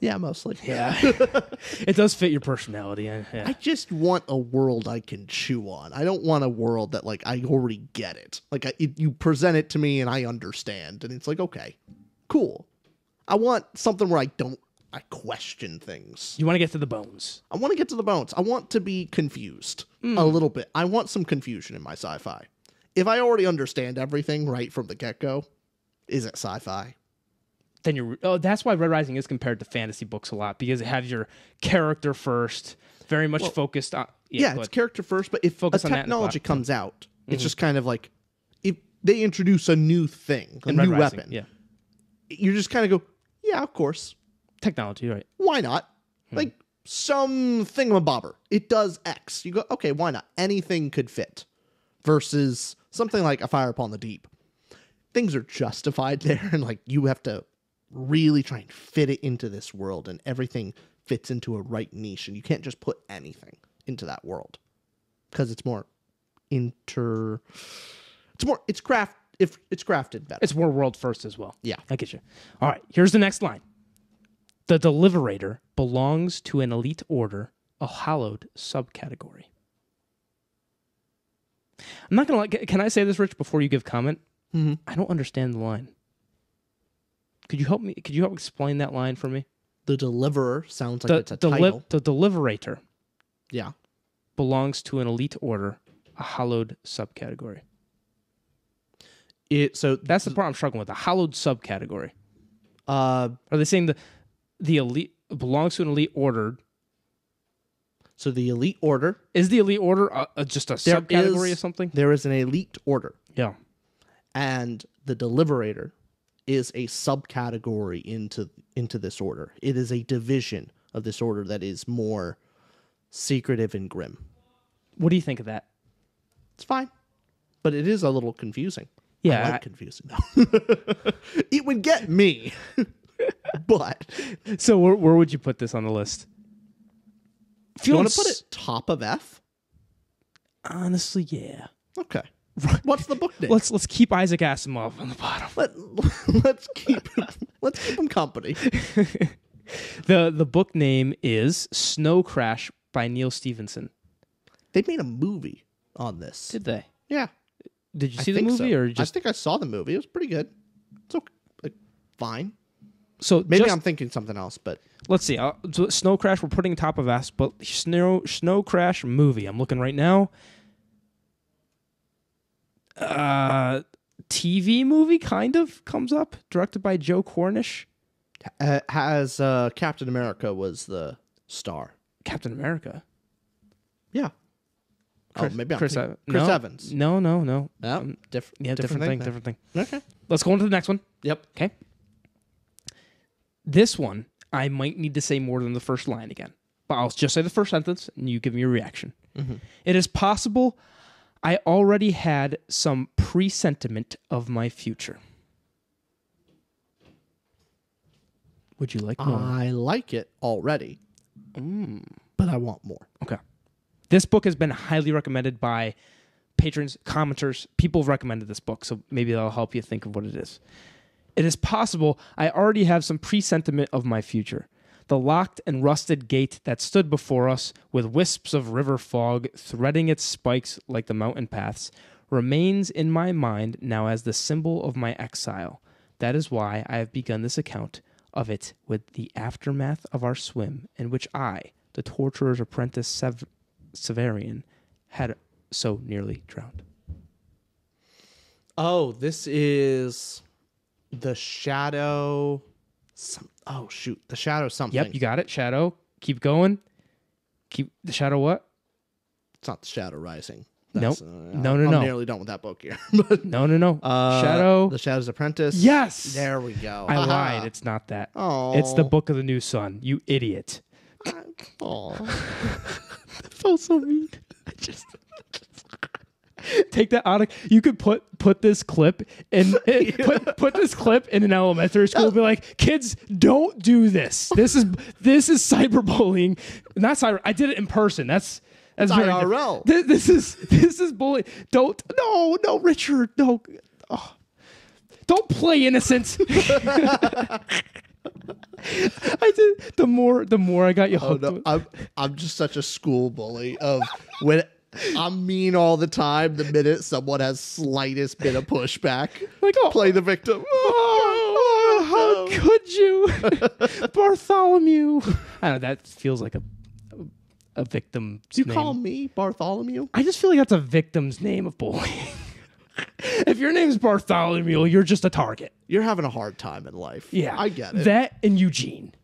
Yeah, mostly. Yeah, it does fit your personality. I- yeah. I just want a world I can chew on. I don't want a world that like I already get it. Like I, it, you present it to me and I understand, and it's like okay, cool. I want something where I don't I question things. you want to get to the bones. I want to get to the bones. I want to be confused Hmm. a little bit. I want some confusion in my sci-fi. If I already understand everything right from the get-go, is it sci-fi? Then you're. Oh, that's why Red Rising is compared to fantasy books a lot because it has your character first, very much focused on. Yeah, Yeah, it's character first, but if Focus a on that in the technology. Mm-hmm. comes out, it's just kind of like if they introduce a new thing, a in new weapon. Yeah, you just kind of go, yeah, of course. technology, right? Why not? Hmm. Like some thingamabobber. It does X. You go, okay, why not? Anything could fit. Versus something like a fire upon the deep. Things are justified there, and like you have to really try and fit it into this world, and everything fits into a right niche, and you can't just put anything into that world because it's more inter. It's more. It's craft. If it's crafted better. It's more world first as well. Yeah. I get you. All right, here's the next line. The deliberator belongs to an elite order, a hallowed subcategory. I'm not gonna. Like, can I say this, Rich, before you give comment? Mhm. I don't understand the line. Could you help me? Could you help explain that line for me? the deliverer sounds like The it's a deli- title. the deliberator Yeah. belongs to an elite order, a hallowed subcategory. It so That's the part I'm struggling with. The hallowed subcategory. uh Are they saying the the elite belongs to an elite order? so the elite order Is the elite order uh, uh, just a There subcategory is- of something? there is an elite order Yeah. and the deliberator is a subcategory into into this order. It is a division of this order that is more secretive and grim. What do you think of that? It's fine, but it is a little confusing. Yeah, I I- like confusing. it would get me, but So where, where would you put this on the list? If you want to put it top of F? honestly, yeah. Okay. What's the book name? Let's let's keep Isaac Asimov on the bottom. Let, let's keep let's keep him company. The the book name is Snow Crash by Neal Stephenson. They made a movie on this. Did they? yeah, Did you I see the movie so. or I just think I saw the movie. It was pretty good. It's okay, like, fine. so? Maybe just- I'm thinking something else, but Let's see. Uh, Snow Crash. We're putting top of us, but Snow Snow Crash movie. I'm looking right now. Uh, TV movie kind of comes up, directed by Joe Cornish. uh, has uh, Captain America was the star. Captain America. Yeah. Chris, oh, maybe I'm Chris, thinking- Chris no, Evans. No, no, no. Um, diff- yeah, different, thing. then. Different thing. Okay. Let's go on to the next one. Yep. Okay. This one, I might need to say more than the first line again, but I'll just say the first sentence and you give me your reaction. It is possible I already had some presentiment of my future. Would you like more? I like it already, but I want more. Okay. This book has been highly recommended by patrons, commenters. People have recommended this book, so maybe that'll help you think of what it is. It is possible I already have some presentiment of my future. The locked and rusted gate that stood before us, with wisps of river fog threading its spikes like the mountain paths, remains in my mind now as the symbol of my exile. That is why I have begun this account of it with the aftermath of our swim, in which I, the torturer's apprentice Severian, had so nearly drowned. Oh, this is the shadow. Some, oh shoot, the shadow something. Yep, you got it. Shadow. Keep going. Keep the shadow. What? it's not the shadow rising. Nope. uh, No, no, I'm no. nearly done with that book here. but No, no, no. uh, shadow. the Shadow's Apprentice. yes. There we go. I lied. It's not that. Oh, It's the Book of the New Sun. You idiot. Oh, felt so mean. I just take that out of. You could put put this clip in put put this clip in an elementary school. and Be like, kids, don't do this. This is this is cyberbullying. Not cyber. I did it in person. That's that's It's very IRL. This, this is this is bullying. Don't no no Richard no. Oh. Don't play innocent. I did the more the more I got you oh hooked. no, I'm I'm just such a school bully of when I'm mean all the time. The minute someone has slightest bit of pushback, Like, oh, play the victim. Oh, oh, oh how oh, could you, Bartholomew? I don't know. That feels like a a victim's You name. call me Bartholomew? I just feel like that's a victim's name of bullying. if your name's Bartholomew, you're just a target. You're having a hard time in life. Yeah, I get it. That and Eugene.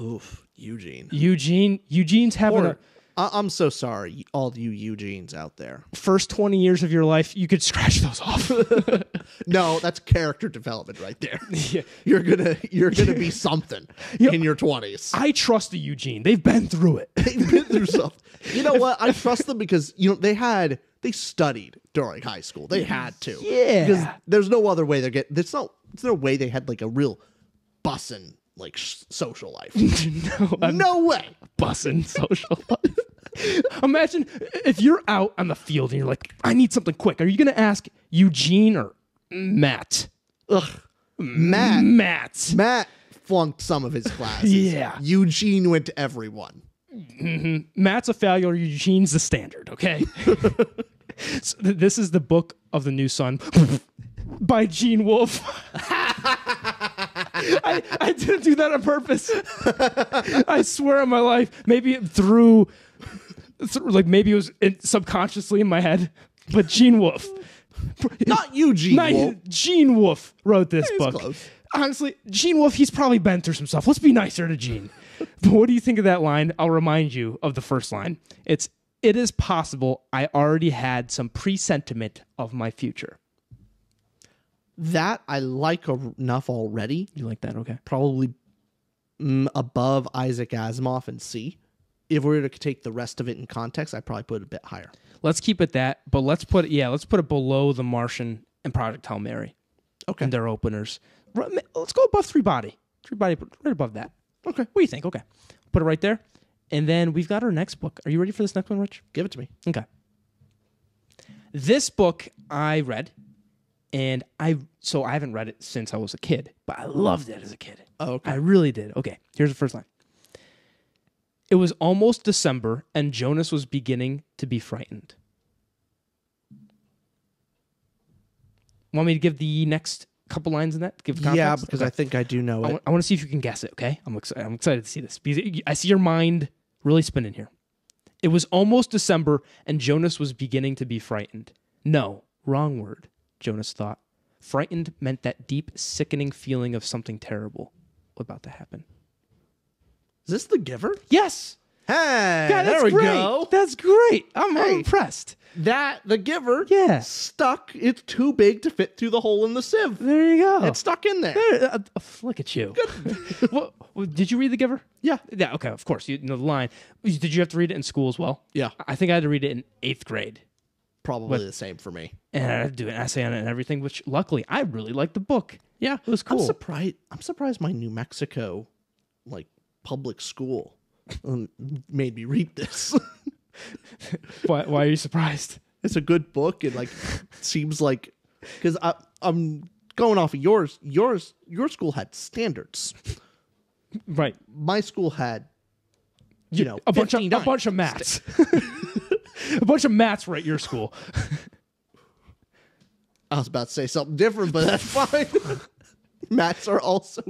Oof, Eugene. Eugene. Eugene's having Or, a I- I'm so sorry, all you Eugenes out there. first twenty years of your life. You could scratch those off. No, that's character development right there. Yeah. You're gonna you're gonna be something Yeah. in your twenties. I trust the Eugene. They've been through it. They've been through something. You know what? I trust them because you know they had they studied during high school. They had to. Yeah. Because there's no other way they're getting. There's no. There's no way they had like a real bussin' like sh- social life. no, I'm no way. bussing social life. Imagine if you're out on the field and you're like, I need something quick. Are you going to ask Eugene or Matt? Ugh. Matt. Matt. Matt flunked some of his classes. Yeah. Eugene went to everyone. Mm-hmm. Matt's a failure. Eugene's the standard. Okay. So th- this is the book of the new sun by Gene Wolfe. I, I didn't do that on purpose. I swear on my life. Maybe through, through like maybe it was in, subconsciously in my head, but Gene Wolfe. Not Eugene. Not Wolf. Gene Wolfe wrote this He's book. close. Honestly, Gene Wolfe, he's probably been through some stuff. Let's be nicer to Gene. but what do you think of that line? I'll remind you of the first line. It's it is possible I already had some presentiment of my future. That I like enough already. You like that? Okay. Probably mm, above Isaac Asimov and C. If we were to take the rest of it in context, I'd probably put it a bit higher. Let's keep it that, but let's put it yeah, let's put it below the Martian and Project Hail Mary. Okay. And their openers. Let's go above three body. Three body right above that. Okay. What do you think? Okay. Put it right there. And then we've got our next book. Are you ready for this next one, Rich? Give it to me. Okay. This book I read, and I so I haven't read it since I was a kid, but I loved it as a kid. Oh, okay. I really did. Okay, here's the first line. It was almost December, and Jonas was beginning to be frightened. Want me to give the next couple lines in that? Give context? Yeah, because Okay. I think I do know it. I it. want, to see if you can guess it. Okay, I'm excited. I'm excited to see this because I see your mind really spinning here. It was almost December, and Jonas was beginning to be frightened. No, wrong word. Jonas thought. Frightened meant that deep, sickening feeling of something terrible about to happen. Is this the giver? Yes, Hey, there we great. go. That's great. I'm, I'm Hey. impressed. That the giver Yeah. stuck. It's too big to fit through the hole in the sieve. There you go. It's stuck in there. There, uh, uh, look at you. what, what- did you read The Giver? Yeah. Yeah. Okay. Of course. You know the line. Did you have to read it in school as well? Yeah. I think I had to read it in eighth grade, Probably the same for me. and I had to do an essay on it and everything. Which luckily I really liked the book. Yeah, It was cool. I'm surprised. I'm surprised my New Mexico, like public school, Um, made me read this. Why, why are you surprised? it's a good book. It like seems like because I'm going off of yours. Yours, your school had standards. Right. My school had, you know, A bunch of a bunch of mats. a bunch of mats were at your school. I was about to say something different, but that's fine. mats are also,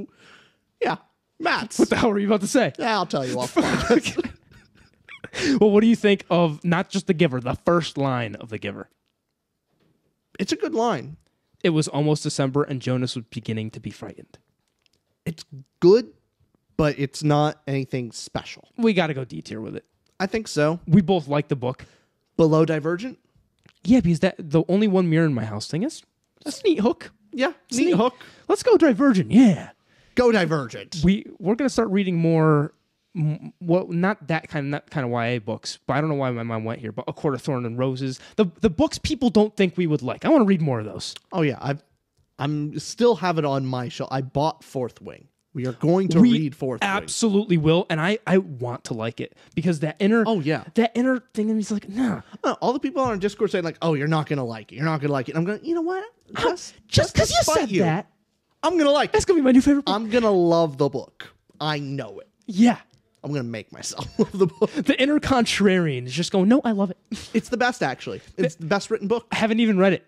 yeah, mats. What the hell were you about to say? yeah, I'll tell you offline. Well, what do you think of not just The Giver, the first line of The Giver? it's a good line. It was almost December, and Jonas was beginning to be frightened. It's good, but it's not anything special. We got to go D tier with it. I think so. We both like the book. Below Divergent. Yeah, because that the only one mirror in my house thing is that's a neat hook. Yeah, It's neat hook. Let's go Divergent. Yeah, Go Divergent. we we're gonna start reading more. m- Well, not that kind, not kind of YA books, but I don't know why my mind went here. But A Court of Thorn and Roses, the the books people don't think we would like. I want to read more of those. Oh yeah, I've I'm still have it on my shelf. I bought Fourth Wing. We are going to read Fourth Wing. Absolutely will, and I I want to like it because that inner Oh, yeah. that inner thing in me's like nah. Uh, all the people on our Discord saying like, "Oh, you're not gonna like it. You're not gonna like it." I'm going. To, you know what? Just Just because you said that, I'm gonna like that's it. gonna be my new favorite. Book. I'm gonna love the book. I know it. yeah, I'm gonna make myself love the book. the inner contrarian is just going. No, I love it. It's the best, actually. It's the best written book. I haven't even read it.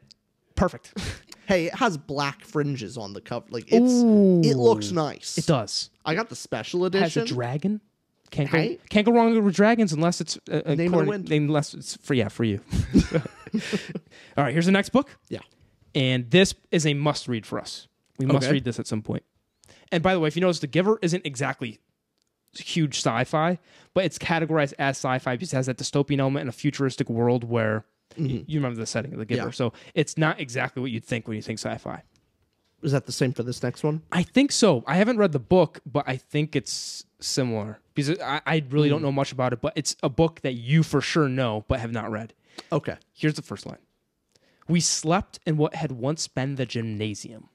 Perfect. Hey, it has black fringes on the cover. Like it's it looks nice. It does. I got the special It has a dragon. Can't go, can't go wrong with dragons unless it's uh, the according- wind. Unless it's for yeah for you. All right, here's the next book, yeah. and this is a must read for us. We must Okay. read this at some point. And by the way, if you notice, The Giver isn't exactly huge sci-fi, but it's categorized as sci-fi because it has that dystopian element in a futuristic world where y- you remember the setting of The Giver. Mm-hmm. Yeah. So it's not exactly what you'd think when you think sci-fi. Is that the same for this next one? I think so. I haven't read the book, but I think it's similar because I, I really Hmm. don't know much about it. But it's a book that you for sure know but have not read. Okay. Here's the first line: We slept in what had once been the gymnasium.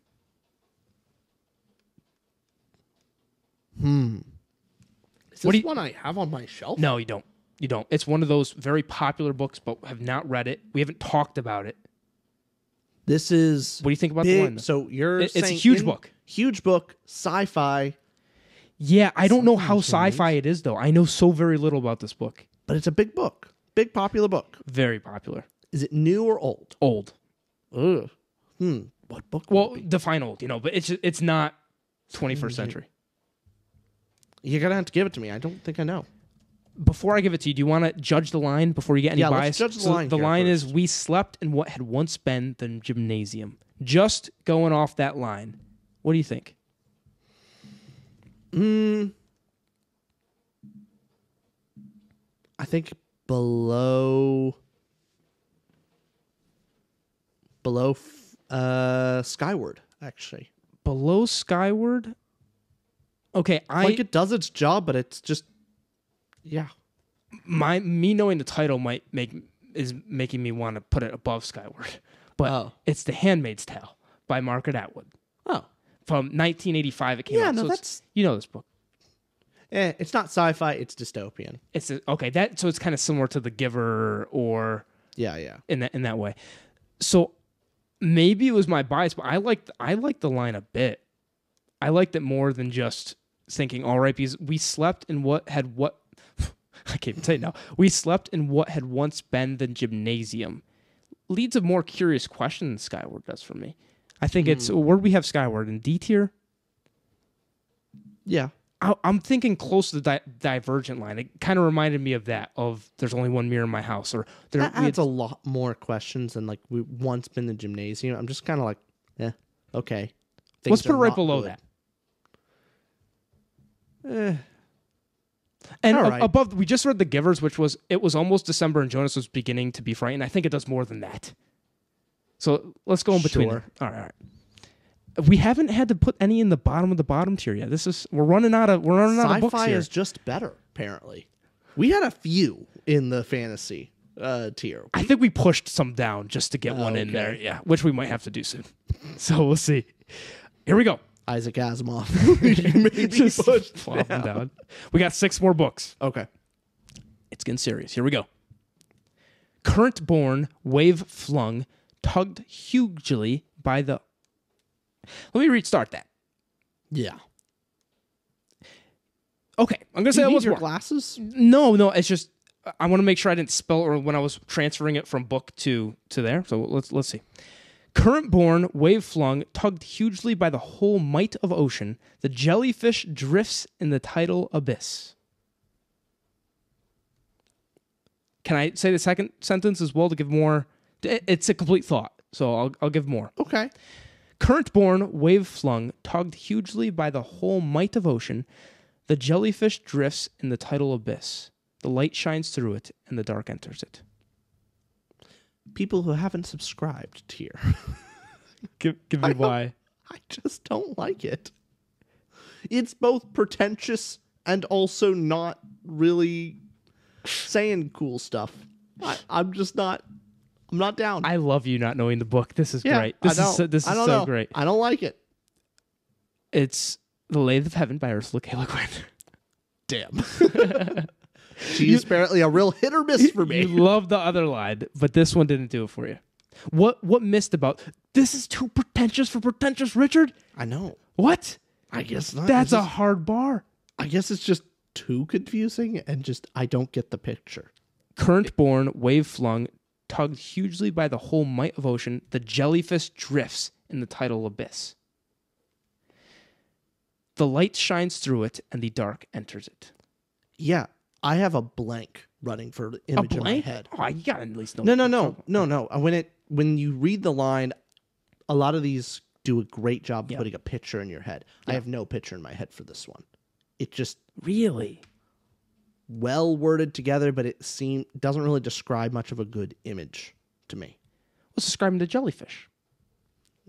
Is What this do you- one I have on my shelf? No, you don't. You don't. It's one of those very popular books, but have not read it. We haven't talked about it. This is What do you think about big. the though? So you're It- it's a huge in- book. Huge book, sci-fi, Yeah, I don't know how sci-fi it is though. I know so very little about this book. but it's a big book. Big popular book. Very popular. Is it new or old? Old. Ugh. Hmm. What book? Well, define old, you know, but it's it's not 21st century. You're gonna have to give it to me. I don't think I know. before I give it to you, do you want to judge the line before you get any Yeah, let's bias? judge the So line The line is we slept in what had once been the gymnasium. Just going off that line. What do you think? Hmm. I think below below uh Skyward actually. Below Skyward? Okay, I like it does its job, but it's just yeah. my me knowing the title might make is making me want to put it above Skyward. But Oh. it's The Handmaid's Tale by Margaret Atwood. Oh. From 1985 it came Yeah, out. no, so that's- you know this book. Eh, it's not sci-fi, it's dystopian. It's a, okay, that so it's kind of similar to The Giver or Yeah, yeah. in that in that way. So maybe it was my bias, but I liked I liked the line a bit. I liked it more than just thinking, all right, because we slept in what had what I can't even say now. We slept in what had once been the gymnasium. Leads a more curious question than Skyward does for me. I think it's hmm. where do we have Skyward in D tier. Yeah. I, I'm thinking close to the di- Divergent line. It kind of reminded me of that. Of there's only one mirror in my house, or there. That adds had- a lot more questions than like we once been the gymnasium. I'm just kind of like, yeah, okay. let's put it right below good. that. Eh, And All a- right. above, we just read The Givers, which was it was almost December, and Jonas was beginning to be frightened. I think it does more than that. So let's go in between. Sure. All right, all right. We haven't had to put any in the bottom of the bottom tier yet. This is we're running out of we're running out of books here. Sci-fi is just better. Apparently, we had a few in the fantasy uh, tier. I think we pushed some down just to get one in okay. there. Yeah, which we might have to do soon. so we'll see. Here we go. Isaac Asimov. you Just push flop them down. We got six more books. Okay. It's getting serious. Here we go. Current borne, wave flung, tugged hugely by the. Let me restart that. Yeah. Okay, I'm gonna say you that once your more. glasses? No, no, it's just I want to make sure I didn't spell or when I was transferring it from book to to there. So let's let's see. Current borne, wave flung, tugged hugely by the whole might of ocean, the jellyfish drifts in the tidal abyss. Can I say the second sentence as well to give more? It's a complete thought, so I'll I'll give more. Okay. Current borne, wave flung, tugged hugely by the whole might of ocean, the jellyfish drifts in the tidal abyss. The light shines through it, and the dark enters it. People who haven't subscribed to here. Give, give me I why. I just don't like it. It's both pretentious and also not really saying cool stuff. I, I'm just not. I'm not down. I love you not knowing the book. This is yeah, great. This is so, this is so know. great. I don't like it. It's The Lathe of Heaven by Ursula K. Le Guin. Damn. She's apparently a real hit or miss for me. You love the other line, but this one didn't do it for you. What what missed about this is too pretentious for pretentious Richard? I know. What? I guess not. That's It's a just- hard bar. I guess it's just too confusing and just I don't get the picture. Current borne, wave flung, tugged hugely by the whole might of ocean, the jellyfish drifts in the tidal abyss. The light shines through it, and the dark enters it. Yeah, I have a blank running for image in my head. Oh, you gotta at least know. No, no, no, no, no. Uh, When it when you read the line, a lot of these do a great job of Yeah. putting a picture in your head. I have no picture in my head for this one. It just Really? well worded together, but it seem doesn't really describe much of a good image to me. Let's describe the jellyfish.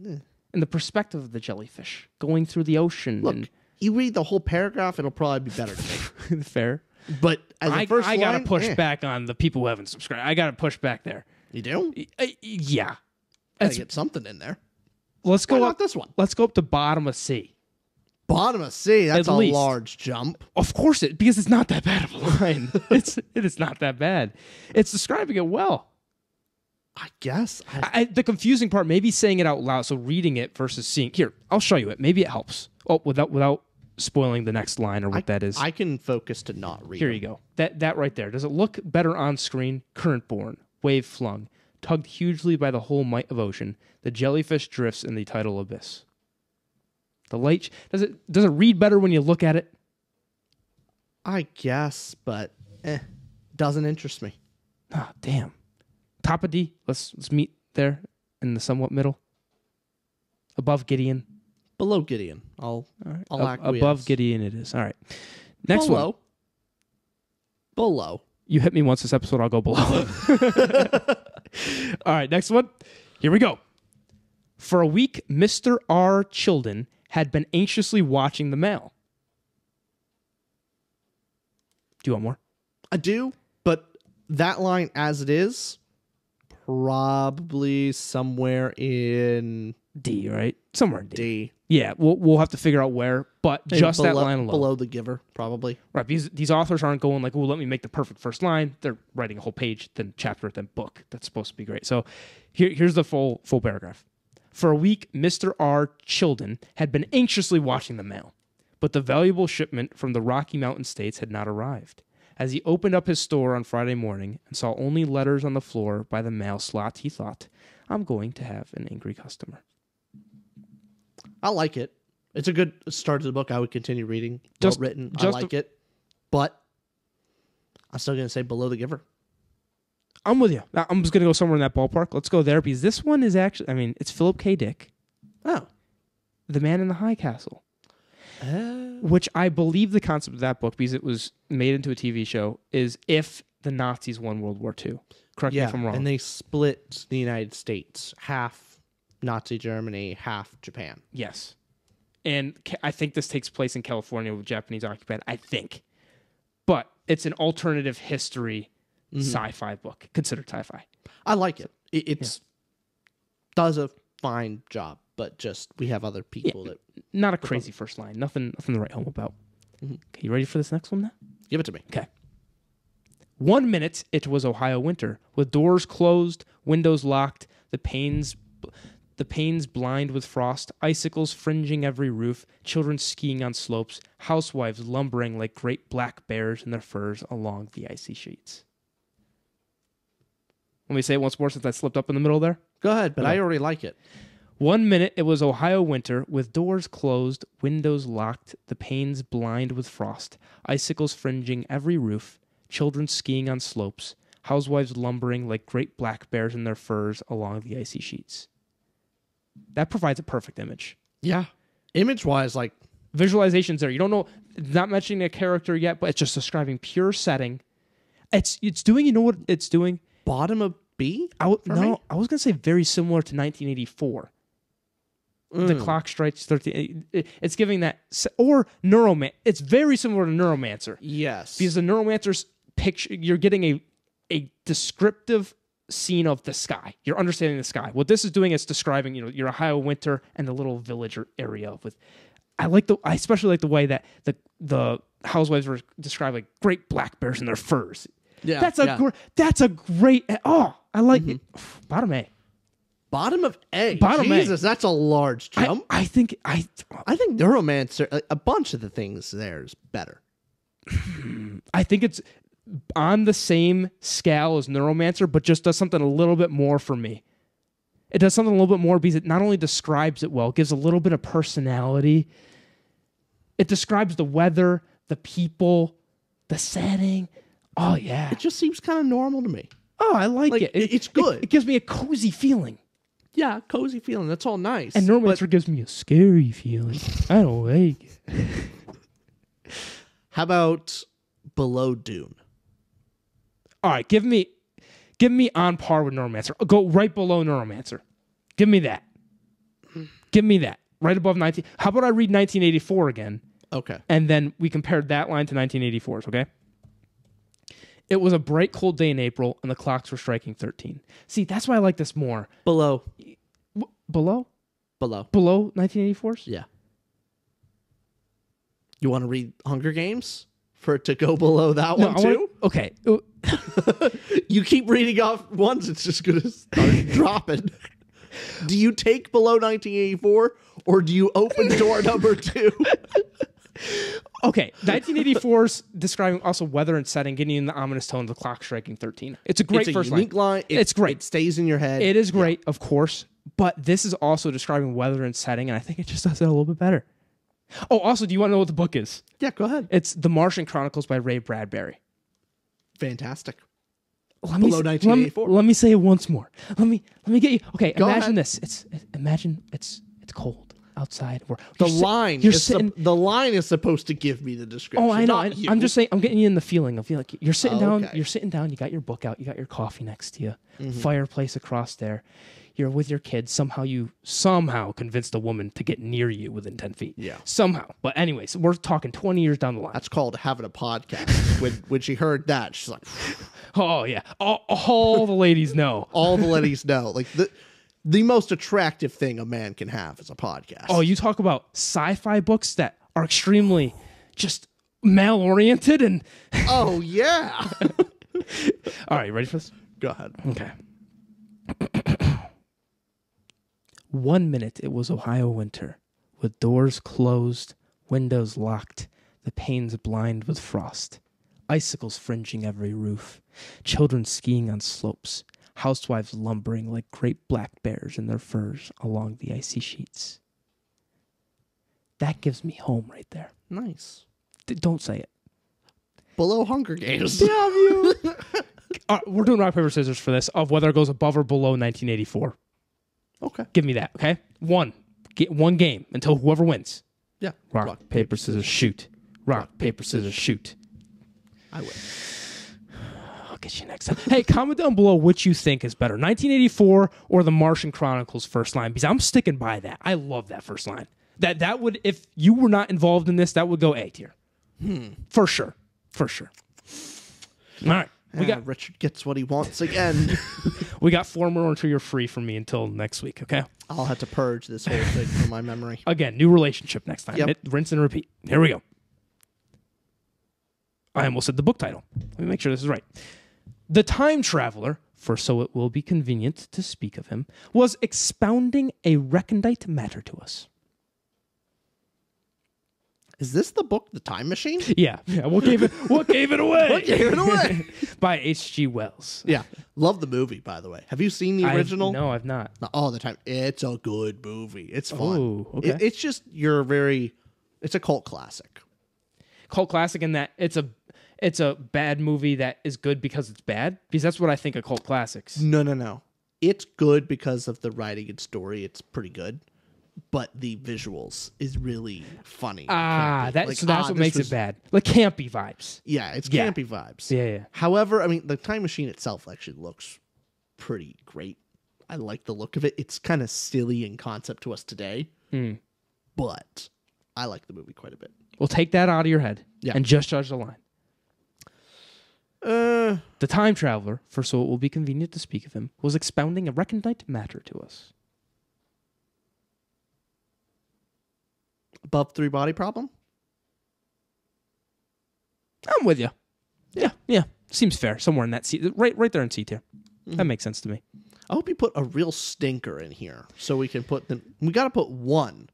Eh. In the perspective of the jellyfish going through the ocean. Look, you read the whole paragraph, it'll probably be better to me. and fair. But as I, first I gotta push eh. back on the people who haven't subscribed. I gotta push back there. You do? Uh, yeah. Gotta get something in there. let's Why go not up. this one? Let's go up to bottom of C. Bottom of C. That's At a least. large jump. Of course it because it's not that bad of a line. it's it is not that bad. It's describing it well. I guess. I, I- the confusing part, maybe saying it out loud, so reading it versus seeing. Here, I'll show you it. Maybe it helps. Oh, without without spoiling the next line or what that is. I can focus to not read. Here them. you go. That that right there. Does it look better on screen? Current borne, wave flung, tugged hugely by the whole might of ocean. The jellyfish drifts in the tidal abyss. The light does it does it read better when you look at it? I guess, but eh, doesn't interest me. Ah, damn. Top of D. Let's let's meet there in the somewhat middle. Above Gideon. Below Gideon, I'll All right. I'll Ab- above. Gideon it is. All right. Next below. one. Below. You hit me once this episode, I'll go below. All right, next one. Here we go. For a week, Mr. R. Childan had been anxiously watching the mail. Do you want more? I do, but that line as it is, probably somewhere in D, right? Somewhere in D. D. Yeah, we'll we'll have to figure out where, but Maybe just that line alone. below the giver, probably. Right. These these authors aren't going like, oh, let me make the perfect first line. They're writing a whole page, then chapter, then book. That's supposed to be great. So here, here's the full full paragraph. For a week, Mr. R. Childan had been anxiously watching the mail, but the valuable shipment from the Rocky Mountain states had not arrived. As he opened up his store on Friday morning and saw only letters on the floor by the mail slot, he thought, I'm going to have an angry customer. I like it. It's a good start to the book. I would continue reading. Just- well written. I just like it. But I'm still going to say below the giver. I'm with you. I- I'm just going to go somewhere in that ballpark. Let's go there because this one is actually, I mean, it's Philip K. Dick. Oh. The Man in the High Castle, Uh, which I believe the concept of that book, because it was made into a TV show, is if the Nazis won World War II. Correct me yeah. if I'm wrong. And they split the United States half Nazi Germany, half Japan. yes. And I think this takes place in California with Japanese occupied. I think. But it's an alternative history Mm-hmm. sci-fi book, considered sci-fi. I like it. It it's does a fine job, but just we have other people that Not a crazy first line. Nothing, nothing to write home about. Okay, you ready for this next one now? give it to me. Okay. One minute it was Ohio winter, with doors closed, windows locked, the panes the panes blind with frost, icicles fringing every roof, children skiing on slopes, housewives lumbering like great black bears in their furs along the icy sheets. Let me say it once more since I slipped up in the middle there. Go ahead, but I already like it. One minute it was Ohio winter, with doors closed, windows locked, the panes blind with frost, icicles fringing every roof, children skiing on slopes, housewives lumbering like great black bears in their furs along the icy sheets. That provides a perfect image. Yeah. Image wise, like Visualizations there. You don't know, not mentioning a character yet, but it's just describing pure setting. It's it's doing. You know what it's doing? bottom of B. I w- no, me? I was gonna say very similar to 1984. The mm. clock strikes 13. it- It's giving that, or Neuroman. It's very similar to Neuromancer Yes. because the Neuromancer's picture, you're getting a a descriptive scene of the sky. You're understanding the sky. What this is doing is describing, you know, your Ohio winter and the little village or area with. I like the. I especially like the way that the the housewives were described like great black bears in their furs. Yeah, that's a yeah. gr- that's a great. Eh, oh, I like it. Mm-hmm. Bottom A. bottom of A. Bottom A. Jesus, that's a large jump. I think I I, think Neuromancer, a, a bunch of the things there is better. I think it's on the same scale as Neuromancer, but just does something a little bit more for me. It does something a little bit more because it not only describes it well, it gives a little bit of personality. It describes the weather, the people, the setting. Oh yeah. It just seems kind of normal to me. Oh, I like, Like, it. it- it's good. It, gives me a cozy feeling. Yeah, cozy feeling. That's all nice. And Neuromancer gives me a scary feeling. I don't like it. How about below Dune? All right, give me give me on par with Neuromancer. Go right below Neuromancer. Give me that. Give me that. Right above 19. How about I read 1984 again Okay. and then we compared that line to 1984's, okay? It was a bright cold day in April and the clocks were striking 13. See, that's why I like this more. Below. Below? Below. Below 1984's? Yeah. You want to read Hunger Games for it to go below that No, one too? okay. You keep reading off ones, it's just going to start dropping. Do you take below 1984 or do you open door number two? Okay, 1984 is describing also weather and setting, getting in the ominous tone of the clock striking 13. It's a great it's a first unique line. line. It- It's great. It stays in your head. It is great, of course, but this is also describing weather and setting, and I think it just does it a little bit better. Oh, also, do you want to know what the book is? Yeah, go ahead. It's The Martian Chronicles by Ray Bradbury. Fantastic. Let me Below s- 1984. Let me, let me say it once more. Let me let me get you. Okay, Go imagine ahead. this. It's imagine it's it's cold outside. We're, The you're line You're is sup- sitting. the line is supposed to give me the description. Oh, I know. not I, you. I'm just saying. I'm getting you in the feeling. I feel like you're sitting down. Okay. You're sitting down. You got your book out. You got your coffee next to you. Mm-hmm. Fireplace across there. You're with your kids. Somehow you somehow convinced a woman to get near you within ten feet. Yeah. Somehow. But anyways, we're talking 20 years down the line. That's called having a podcast. when when she heard that, she's like, Oh yeah. All, all the ladies know. all the ladies know. Like the the most attractive thing a man can have is a podcast. Oh, you talk about sci-fi books that are extremely just male-oriented and oh yeah. all right, ready for this? Go ahead. Okay. One minute it was Ohio winter, with doors closed, windows locked, the panes blind with frost, icicles fringing every roof, children skiing on slopes, housewives lumbering like great black bears in their furs along the icy sheets. That gives me home right there. Nice. D- don't say it. Below Hunger Games. Damn Uh, we're doing rock paper scissors for this of whether it goes above or below 1984. Okay. Give me that, okay? One, get one game until whoever wins. Yeah. Rock, paper, scissors, shoot. Rock, paper, scissors, shoot. I win. I'll get you next time. Hey, comment down below which you think is better, 1984 or the Martian Chronicles first line, because I'm sticking by that. I love that first line. That that would, if you were not involved in this, that would go A tier, Hmm. for sure, for sure. All right, we got Richard gets what he wants again. we got four more until you're free from me until next week. Okay. I'll have to purge this whole thing from my memory. Again, new relationship next time. Yep. Hit- rinse and repeat. Here we go. I almost said the book title. Let me make sure this is right. The time traveler, for so it will be convenient to speak of him, was expounding a recondite matter to us. Is this the book, The Time Machine? Yeah, yeah. What gave it? What gave it away? What gave it away? By H.G. Wells. yeah. Love the movie, by the way. Have you seen the I've- original? no, I've not. Not all oh, the time. It's a good movie. It's fun. Oh, okay. It- it's just you're very. It's a cult classic. Cult classic in that it's a it's a bad movie that is good because it's bad. Because that's what I think of cult classics. No, no, no. It's good because of the writing and story. It's pretty good, but the visuals is really funny. Ah, that, Like, so that's ah, what makes was- it bad. Like campy vibes. Yeah, it's Yeah. campy vibes. Yeah, yeah. However, I mean, the time machine itself actually looks pretty great. I like the look of it. It's kind of silly in concept to us today, Hmm. but I like the movie quite a bit. We'll take that out of your head Yeah. and just judge the line. Uh, The time traveler, for so it will be convenient to speak of him, was expounding a recondite matter to us. Above three body problem. I'm with you. Yeah, yeah. Seems fair. Somewhere in that seat, right, right there in C tier. Mm-hmm. That makes sense to me. I hope you put a real stinker in here so we can put the. We got to put one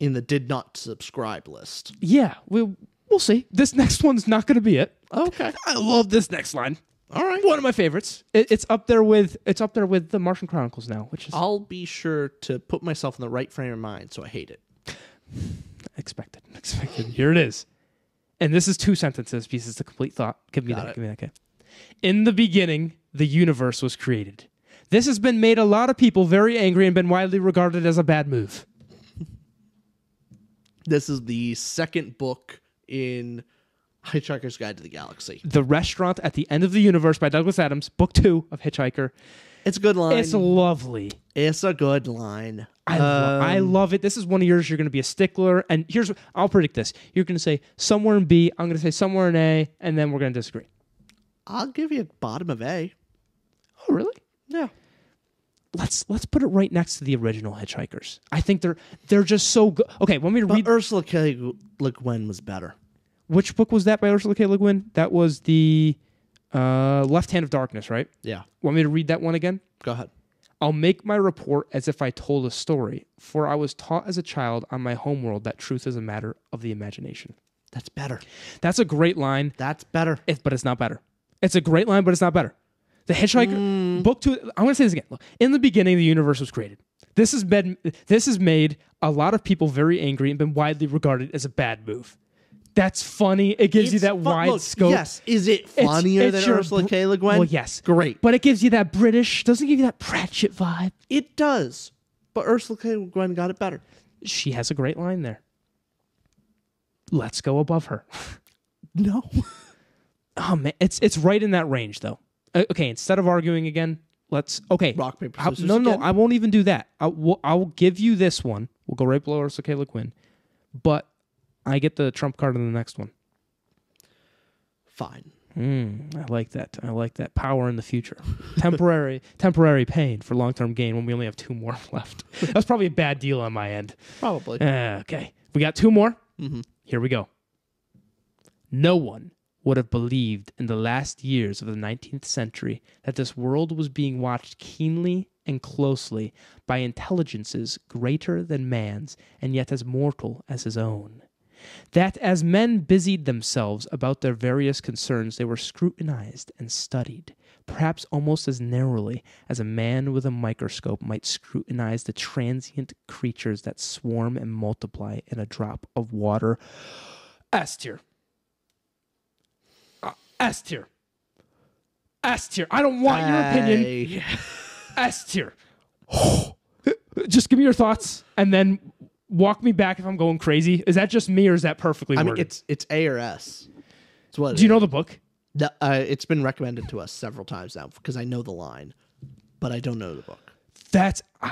in the did not subscribe list. Yeah, we we'll see. This next one's not going to be it. Okay. I love this next line. All right. One of my favorites. It, it's up there with it's up there with the Martian Chronicles now, which is I'll be sure to put myself in the right frame of mind so I hate it. Expected. Expected. Here it is. And this is two sentences because it's a complete thought. Give me Got that. it. Give me that. Okay. In the beginning, the universe was created. This has been made a lot of people very angry and been widely regarded as a bad move. This is the second book in Hitchhiker's Guide to the Galaxy. The Restaurant at the End of the Universe by Douglas Adams, book two of Hitchhiker. It's a good line. It's lovely. It's a good line. I, lo- I love it. This is one of yours. You're going to be a stickler. And here's I'll predict this. You're going to say somewhere in B. I'm going to say somewhere in A. And then we're going to disagree. I'll give you a bottom of A. Oh, really? Yeah. let's let's put it right next to the original Hitchhikers. I think they're they're just so good. Okay, want me to But read Ursula K. Le Guin was better. which book was that by Ursula K. Le Guin? That was the uh, Left Hand of Darkness, right? Yeah. Want me to read that one again? Go ahead. I'll make my report as if I told a story, for I was taught as a child on my homeworld that truth is a matter of the imagination. That's better. That's a great line, That's better. it, but it's not better. It's a great line, but it's not better. The Hitchhiker mm. book two. I'm going to say this again. Look, in the beginning, the universe was created. This has been this has made a lot of people very angry and been widely regarded as a bad move. That's funny. It gives you that fun- wide look, scope. Yes. Is it funnier it's than Ursula br- K. Le Guin? Well, yes. Great. But it gives you that British. Doesn't give you that Pratchett vibe. It does. But Ursula K. Le Guin got it better. She has a great line there. Let's go above her. No. Oh man, it's it's right in that range though. Okay, instead of arguing again, let's okay. Rock, paper, scissors no, no, again? I won't even do that. I will, I will give you this one. We'll go right below Ursula K. Le Guin, but I get the trump card in the next one. Fine. Mm, I like that. I like that. Power in the future. temporary temporary pain for long term gain when we only have two more left. That's probably a bad deal on my end. Probably. Uh, okay. We got two more. Mhm. Here we go. No one would have believed in the last years of the 19th century that this world was being watched keenly and closely by intelligences greater than man's and yet as mortal as his own. That as men busied themselves about their various concerns, they were scrutinized and studied, perhaps almost as narrowly as a man with a microscope might scrutinize the transient creatures that swarm and multiply in a drop of water. S tier. Uh, S tier. S tier. I don't want your opinion. S tier. just give me your thoughts and then walk me back if I'm going crazy. Is that just me or is that perfectly I mean, worded? it's it's A or S. It's what. Do you is. know the book? The- uh, it's been recommended to us several times now because I know the line, but I don't know the book. That's uh,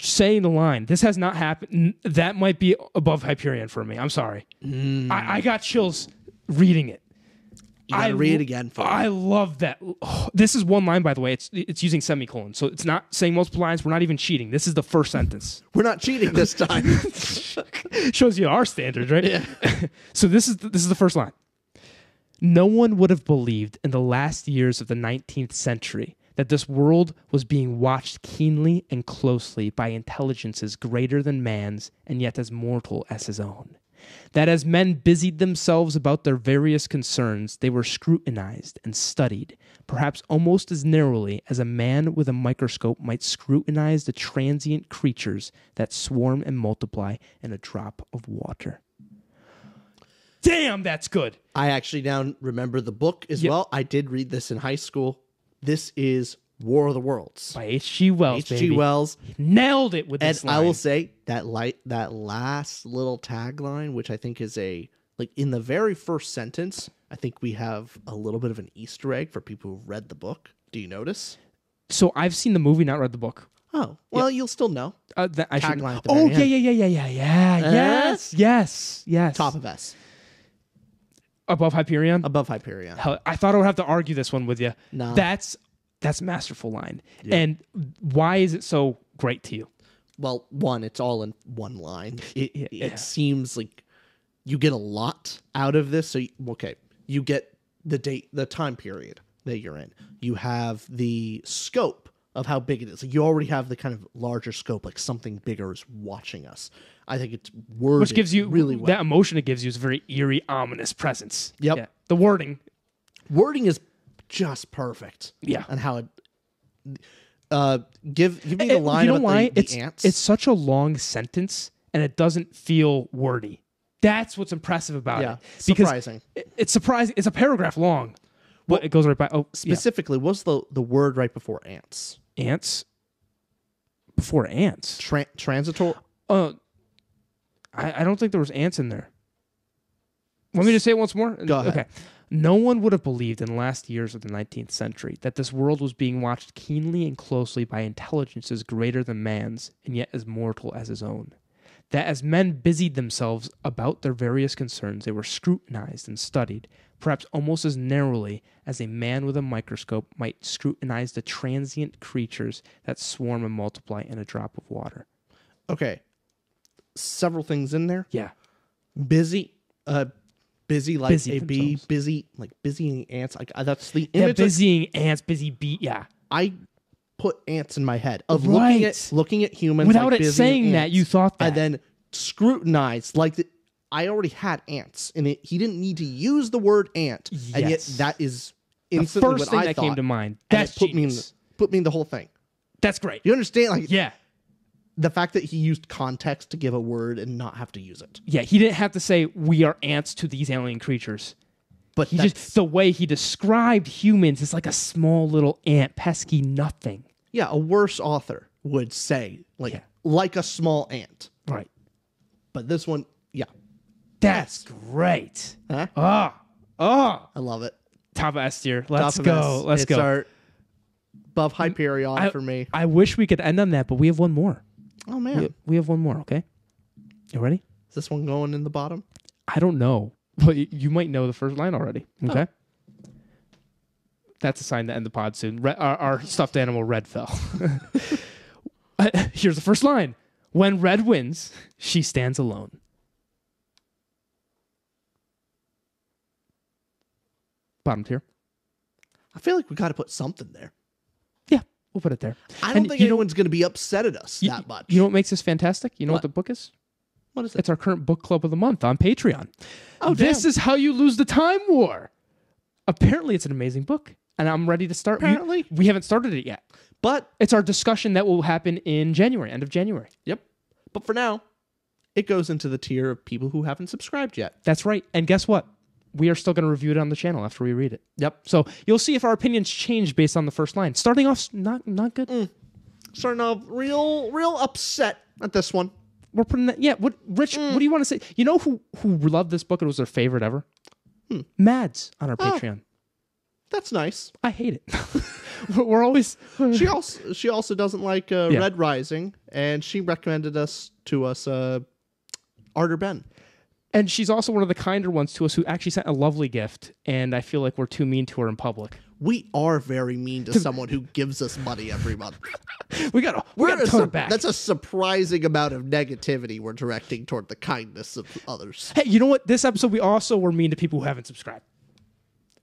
saying the line. This has not happened. That might be above Hyperion for me. I'm sorry. I, I got chills reading it. You gotta I read it again for I love that. Oh, this is one line, by the way. It's it's using semicolons, so it's not saying multiple lines. We're not even cheating. This is the first sentence. We're not cheating this time. Shows you our standards, right? Yeah. so this is this is the first line. No one would have believed in the last years of the 19th century that this world was being watched keenly and closely by intelligences greater than man's and yet as mortal as his own. That as men busied themselves about their various concerns, they were scrutinized and studied, perhaps almost as narrowly as a man with a microscope might scrutinize the transient creatures that swarm and multiply in a drop of water. Damn, that's good. I actually now remember the book as Yep. well. I did read this in high school. This is War of the Worlds. By H.G. Wells. H.G. baby. Wells. Nailed it with And this I will say that light that last little tagline, which I think is a like in the very first sentence, I think we have a little bit of an Easter egg for people who've read the book. Do you notice? so I've seen the movie, not read the book. Oh, well, you'll still know. Uh, that I. Tagline Oh yeah, yeah, yeah, yeah, yeah, yeah. Uh? yes, yes, yes. Top of S, above Hyperion. above Hyperion. Hell, I thought I would have to argue this one with you. No. That's that's masterful line. And why is it so great to you? Well, one, it's all in one line. It Yeah, yeah. it seems like you get a lot out of this. So you, okay, you get the date, the time period that you're in. You have the scope of how big it is. Like you already have the kind of larger scope, like something bigger is watching us. I think it's worded Which gives you really well. that emotion it gives you is a very eerie, ominous presence. Yep. Yeah. The wording. Wording is just perfect. Yeah. and how it. Uh, give give me the Eh, line you know why? the, the it's ants. it's such a long sentence and it doesn't feel wordy. That's what's impressive about yeah, it. Because surprising. it- it's surprising. It's a paragraph long. But it goes right by. Oh, yeah. Specifically, what's the the word right before ants? ants. Before ants. Tra- transitory. Uh, I, I don't think there was ants in there. Want me to say it once more? Go ahead. Okay. No one would have believed in the last years of the 19th century that this world was being watched keenly and closely by intelligences greater than man's and yet as mortal as his own. That as men busied themselves about their various concerns, they were scrutinized and studied, perhaps almost as narrowly as a man with a microscope might scrutinize the transient creatures that swarm and multiply in a drop of water. Okay. Several things in there. Yeah. Busy, uh, busy like Busy a bee, themselves. busy like busying ants. Like that's the Yeah, image. that busying ants, busy bee. Yeah. I put ants in my head of looking at looking at humans Without like it saying that, you thought that. and then scrutinized like the, I already had ants, and it, he didn't need to use the word ant, and yet Yes. that is the first what thing I that thought. came to mind. it put me in the, put me in the whole thing. That's great. You understand? Like Yeah. The fact that he used context to give a word and not have to use it. Yeah. He didn't have to say we are ants to these alien creatures. But He that's, just the way he described humans is like a small little ant, pesky nothing. yeah, a worse author would say like Yeah. like a small ant. Right. But this one, yeah, That's great. Huh? Ah. Ah. I love it. Top of S tier. Let's Top go. Let's it's go. Our above Hyperion I- for me. I wish we could end on that, but we have one more. Oh man, We, we have one more. Okay. You ready? is this one going in the bottom? I don't know, but you might know the first line already. Oh. Okay. That's a sign to end the pod soon. Red, our, our stuffed animal Red fell. Here's the first line: When Red wins, she stands alone. Bottom tier. I feel like we got to put something there. We'll put it there. I don't And think anyone's going to be upset at us You- that much. You know what makes this fantastic? You know what, What? the book is? what is it? It's our current book club of the month on Patreon. Oh, this damn. is how you lose the time war. Apparently, it's an amazing book, and I'm ready to start. we- Apparently. we haven't started it yet. But It's our discussion that will happen in January, end of January. yep. But for now, it goes into the tier of people who haven't subscribed yet. That's right. And guess what? We are still going to review it on the channel after we read it. Yep. So you'll see if our opinions change based on the first line. Starting off, not not good. Mm. Starting off real, real upset at this one. We're putting that. Yeah. What, Rich? Mm. What do you want to say? You know who who loved this book? It was their favorite ever. Hmm. Mads on our Oh. Patreon. That's nice. I hate it. We're- We're always. She also she also doesn't like uh, Yeah. Red Rising, and she recommended us to us uh, Arter Ben. And she's also one of the kinder ones to us who actually sent a lovely gift. And I feel like we're too mean to her in public. We are very mean to someone who gives us money every month. We gotta we We're gotta a turn su- back. That's a surprising amount of negativity we're directing toward the kindness of others. hey, you know what? This episode we also were mean to people who haven't subscribed.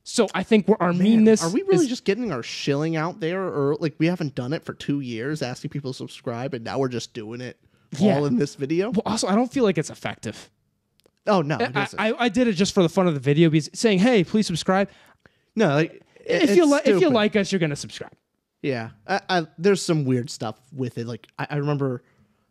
So I think we're, our meanness. Are we really is- just getting our shilling out there, or like we haven't done it for two years, asking people to subscribe, and now we're just doing it Yeah. all in this video? Well, also, I don't feel like it's effective. Oh no, it I, isn't. I, I did it just for the fun of the video, because saying, "Hey, please subscribe." no, like, it- if you it's like, if you stupid. like us, you're gonna subscribe. Yeah, I, I, there's some weird stuff with it. Like I, I remember,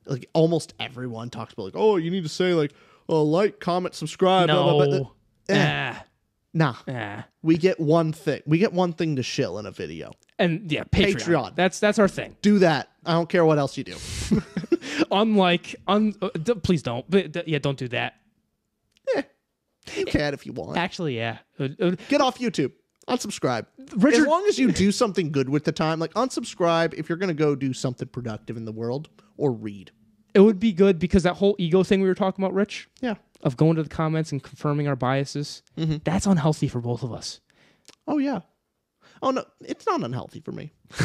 like almost everyone talks about like, oh, you need to say like, oh, like, comment, subscribe. blah, blah, blah. No, ah, Nah, ah. we get one thing. We get one thing to shill in a video. and yeah, Patreon. Patreon. That's that's our thing. Do that. I don't care what else you do. Unlike, un, uh, d- please don't. But d- yeah, don't do that. You can if you want. Actually, yeah. Uh, uh, Get off YouTube. Unsubscribe. Richard- as long as you do something good with the time, like unsubscribe if you're gonna go do something productive in the world or read. it would be good because that whole ego thing we were talking about, Rich, Yeah. of going to the comments and confirming our biases, Mm-hmm. that's unhealthy for both of us. Oh yeah. Oh no, it's not unhealthy for me.